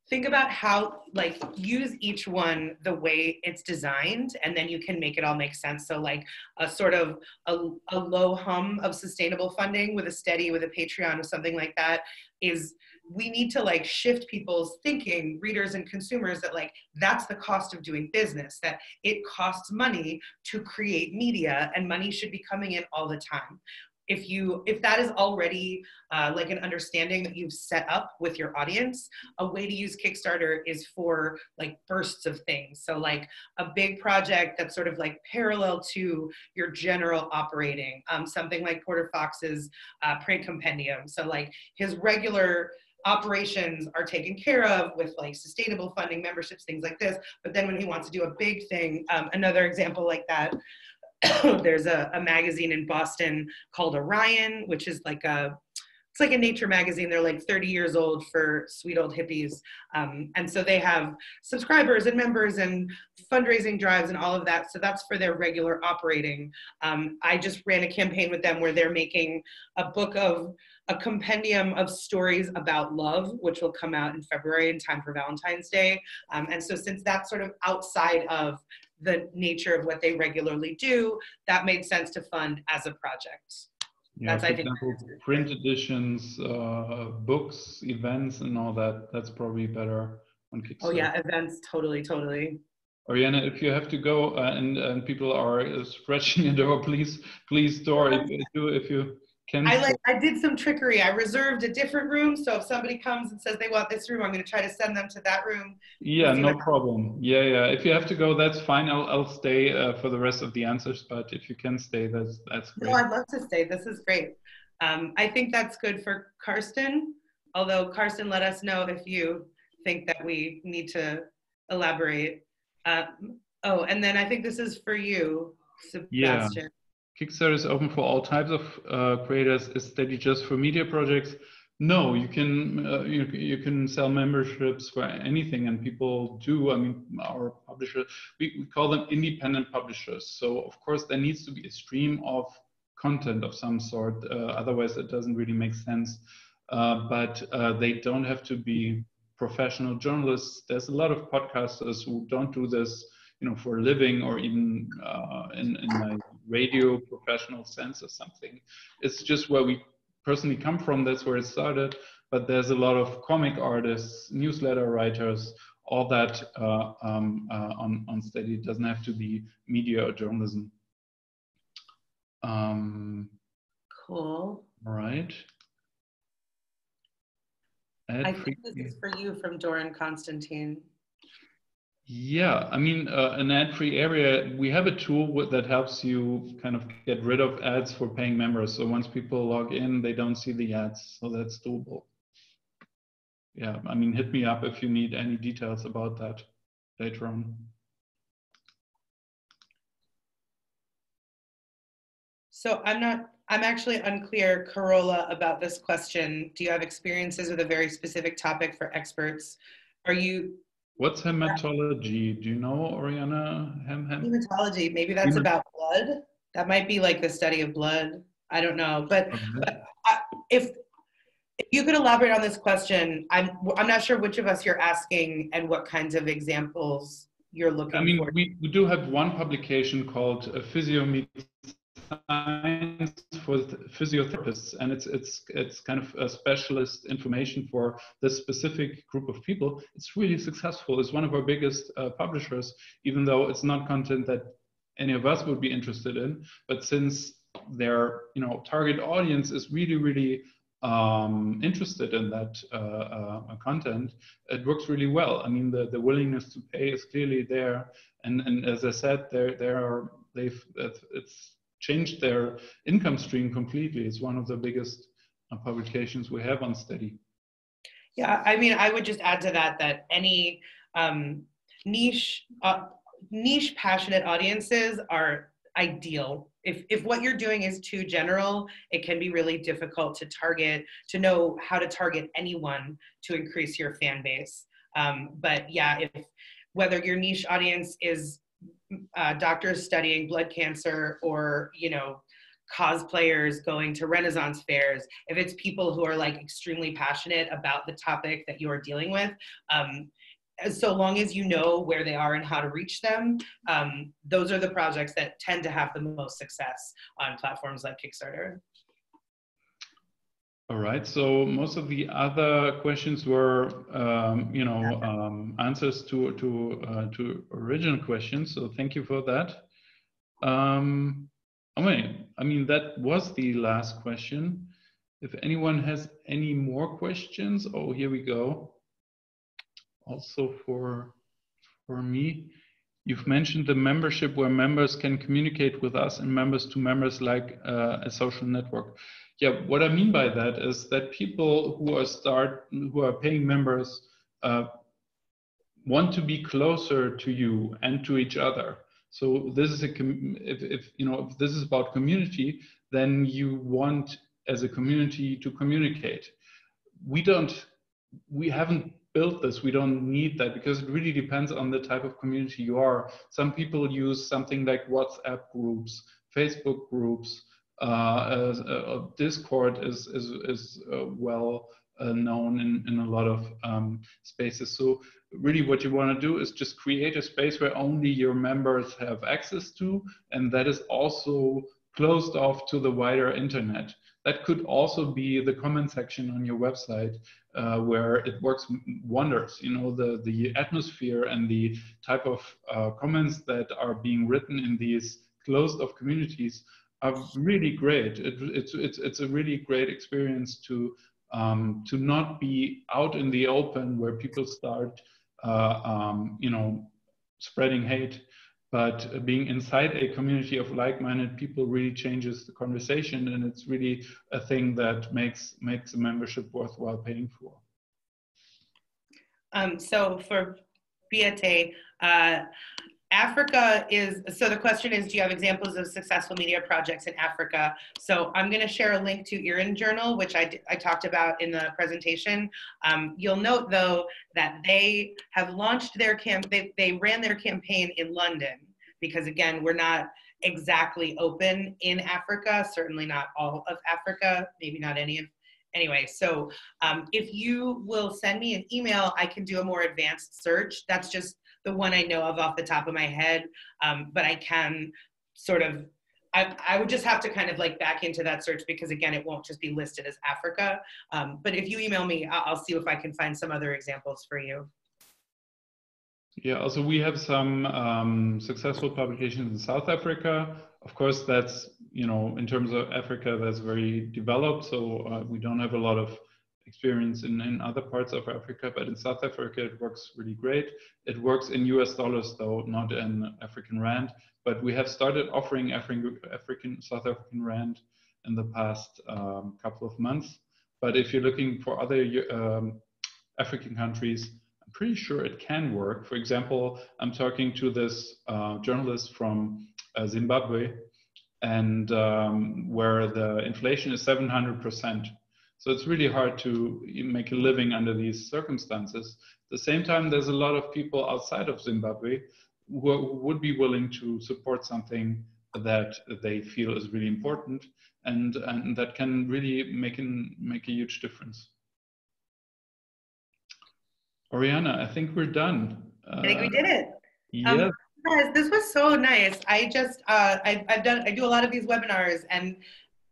think about how like use each one the way it's designed and then you can make it all make sense. So like a sort of a, a low hum of sustainable funding with a steady with a patreon or something like that is we need to like shift people's thinking readers and consumers that like that's the cost of doing business that it costs money to create media and money should be coming in all the time if you if that is already uh, like an understanding that you've set up with your audience a way to use kickstarter is for like bursts of things. So like a big project that's sort of like parallel to your general operating um, something like porter fox's uh, print compendium. So like his regular operations are taken care of with like sustainable funding memberships things like this. But then when he wants to do a big thing um, another example like that [coughs] there's a, a, magazine in boston called orion which is like a it's like a nature magazine. They're like 30 years old for sweet old hippies. Um, and so they have subscribers and members and fundraising drives and all of that. So that's for their regular operating. Um, i just ran a campaign with them where they're making a book of a compendium of stories about love, which will come out in February in time for Valentine's Day. Um, and so, since that's sort of outside of the nature of what they regularly do, that made sense to fund as a project. Yeah, that's, I think, example, print editions, uh, books, events, and all that. That's probably better on Kickstarter. Oh yeah, events, totally, totally. Oriana, if you have to go uh, and, and people are stretching a [laughs] door, please, please door if, [laughs] if you I like I did some trickery. I reserved a different room, so if somebody comes and says they want this room, I'm going to try to send them to that room. Yeah, no problem. Yeah, yeah. If you have to go, that's fine. I'll I'll stay uh, for the rest of the answers. But if you can stay, that's that's great. No, I'd love to stay. This is great. Um, I think that's good for Karsten. Although Karsten, let us know if you think that we need to elaborate. Uh, oh, and then I think this is for you, Sebastian. Yeah. Kickstarter is open for all types of uh, creators. Is that just for media projects? No, you can uh, you, you can sell memberships for anything, and people do. I mean, our publishers we, we call them independent publishers. So of course there needs to be a stream of content of some sort. Uh, otherwise, it doesn't really make sense. Uh, but uh, they don't have to be professional journalists. There's a lot of podcasters who don't do this you know, for a living or even uh, in, in my radio professional sense or something. It's just where we personally come from. That's where it started. But there's a lot of comic artists, newsletter writers, all that uh, um, uh, on, on Steady. It doesn't have to be media or journalism. Um, cool. All right. I think this is for you from Doran Constantine. Yeah, I mean, uh, an ad-free area, we have a tool that helps you kind of get rid of ads for paying members. So once people log in, they don't see the ads. So that's doable. Yeah, I mean, hit me up if you need any details about that later on. So I'm not, I'm actually unclear, Corolla, about this question. Do you have experiences with a very specific topic for experts? Are you What's hematology? Do you know, Oriana? Hem, hem? Hematology, maybe that's Hemat about blood. That might be like the study of blood. I don't know. But, okay. but I, if, if you could elaborate on this question, I'm, I'm not sure which of us you're asking and what kinds of examples you're looking I mean, for. We, we do have one publication called uh, Physio Meets science for physiotherapists and it's it's it's kind of a specialist information for this specific group of people. It's really successful. It's one of our biggest uh, publishers even though it's not content that any of us would be interested in. But since their you know target audience is really really um, interested in that uh, uh, content, it works really well. I mean, the, the willingness to pay is clearly there, and and as I said, there there are they've it's changed their income stream completely. It's one of the biggest uh, publications we have on Steady. Yeah, I mean, I would just add to that that any um, niche, uh, niche passionate audiences are ideal. If, if what you're doing is too general, it can be really difficult to target, to know how to target anyone to increase your fan base. Um, but yeah, if whether your niche audience is uh, doctors studying blood cancer or, you know, cosplayers going to renaissance fairs if it's people who are like extremely passionate about the topic that you are dealing with um, so long as you know where they are and how to reach them, um, those are the projects that tend to have the most success on platforms like Kickstarter. All right. So most of the other questions were, um, you know, um, answers to to uh, to original questions. So thank you for that. Um, I mean, I mean that was the last question. If anyone has any more questions, oh, here we go also for for me. You've mentioned the membership where members can communicate with us and members to members like uh, a social network. Yeah, what I mean by that is that people who are start who are paying members uh, want to be closer to you and to each other. So this is a if, if you know if this is about community, then you want as a community to communicate. We don't we haven't built this. We don't need that because it really depends on the type of community you are. Some people use something like WhatsApp groups, Facebook groups, Discord is, is, is uh, well uh, known in, in a lot of um, spaces. So really what you want to do is just create a space where only your members have access to, and that is also closed off to the wider internet. That could also be the comment section on your website uh, where it works wonders. You know, the, the atmosphere and the type of uh, comments that are being written in these closed off communities are really great. It, it's, it's, it's a really great experience to, um, to not be out in the open where people start, uh, um, you know, spreading hate but being inside a community of like-minded people really changes the conversation and it's really a thing that makes makes a membership worthwhile paying for um, so for Beate, uh, Africa is, so the question is, do you have examples of successful media projects in Africa? So I'm gonna share a link to IRIN Journal, which I, I talked about in the presentation. Um, you'll note though that they have launched their camp, they, they ran their campaign in London because again, we're not exactly open in Africa, certainly not all of Africa, maybe not any of anyway, so um, if you will send me an email, I can do a more advanced search. That's just the one I know of off the top of my head, um, but I can sort of, I, I would just have to kind of like back into that search because again, it won't just be listed as Africa. Um, but if you email me, I'll, I'll see if I can find some other examples for you. Yeah, also we have some um, successful publications in South Africa. Of course, that's, you know, in terms of Africa, that's very developed. So uh, we don't have a lot of experience in, in other parts of Africa, but in South Africa, it works really great. It works in US dollars, though, not in African Rand. But we have started offering African, African South African Rand in the past um, couple of months. But if you're looking for other um, African countries, I'm pretty sure it can work. For example, I'm talking to this uh, journalist from uh, Zimbabwe, and um, where the inflation is 700%. So it's really hard to make a living under these circumstances. At the same time, there's a lot of people outside of Zimbabwe who would be willing to support something that they feel is really important and, and that can really make, an, make a huge difference. Oriana, I think we're done. I think we did it. Uh, yes. Um, this was so nice. I just, uh, I, I've done, I do a lot of these webinars and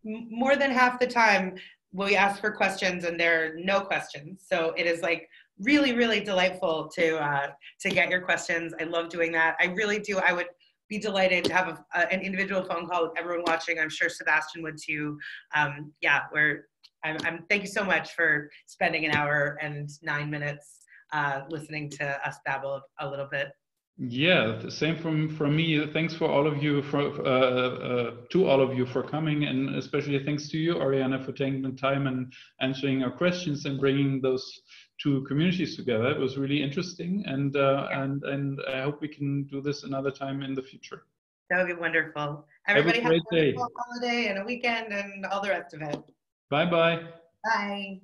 more than half the time we ask for questions and there are no questions. So it is like really, really delightful to uh, to get your questions. I love doing that. I really do. I would be delighted to have a, an individual phone call with everyone watching. I'm sure Sebastian would too. Um, yeah, where I'm, I'm, Thank you so much for spending an hour and nine minutes uh, listening to us babble a little bit. Yeah, the same from from me. Thanks for all of you for uh, uh, to all of you for coming, and especially thanks to you, Oriana, for taking the time and answering our questions and bringing those two communities together. It was really interesting, and uh, and and I hope we can do this another time in the future. That would be wonderful. Have a Everybody have a, great day. wonderful holiday and a weekend and all the rest of it. Bye bye. Bye.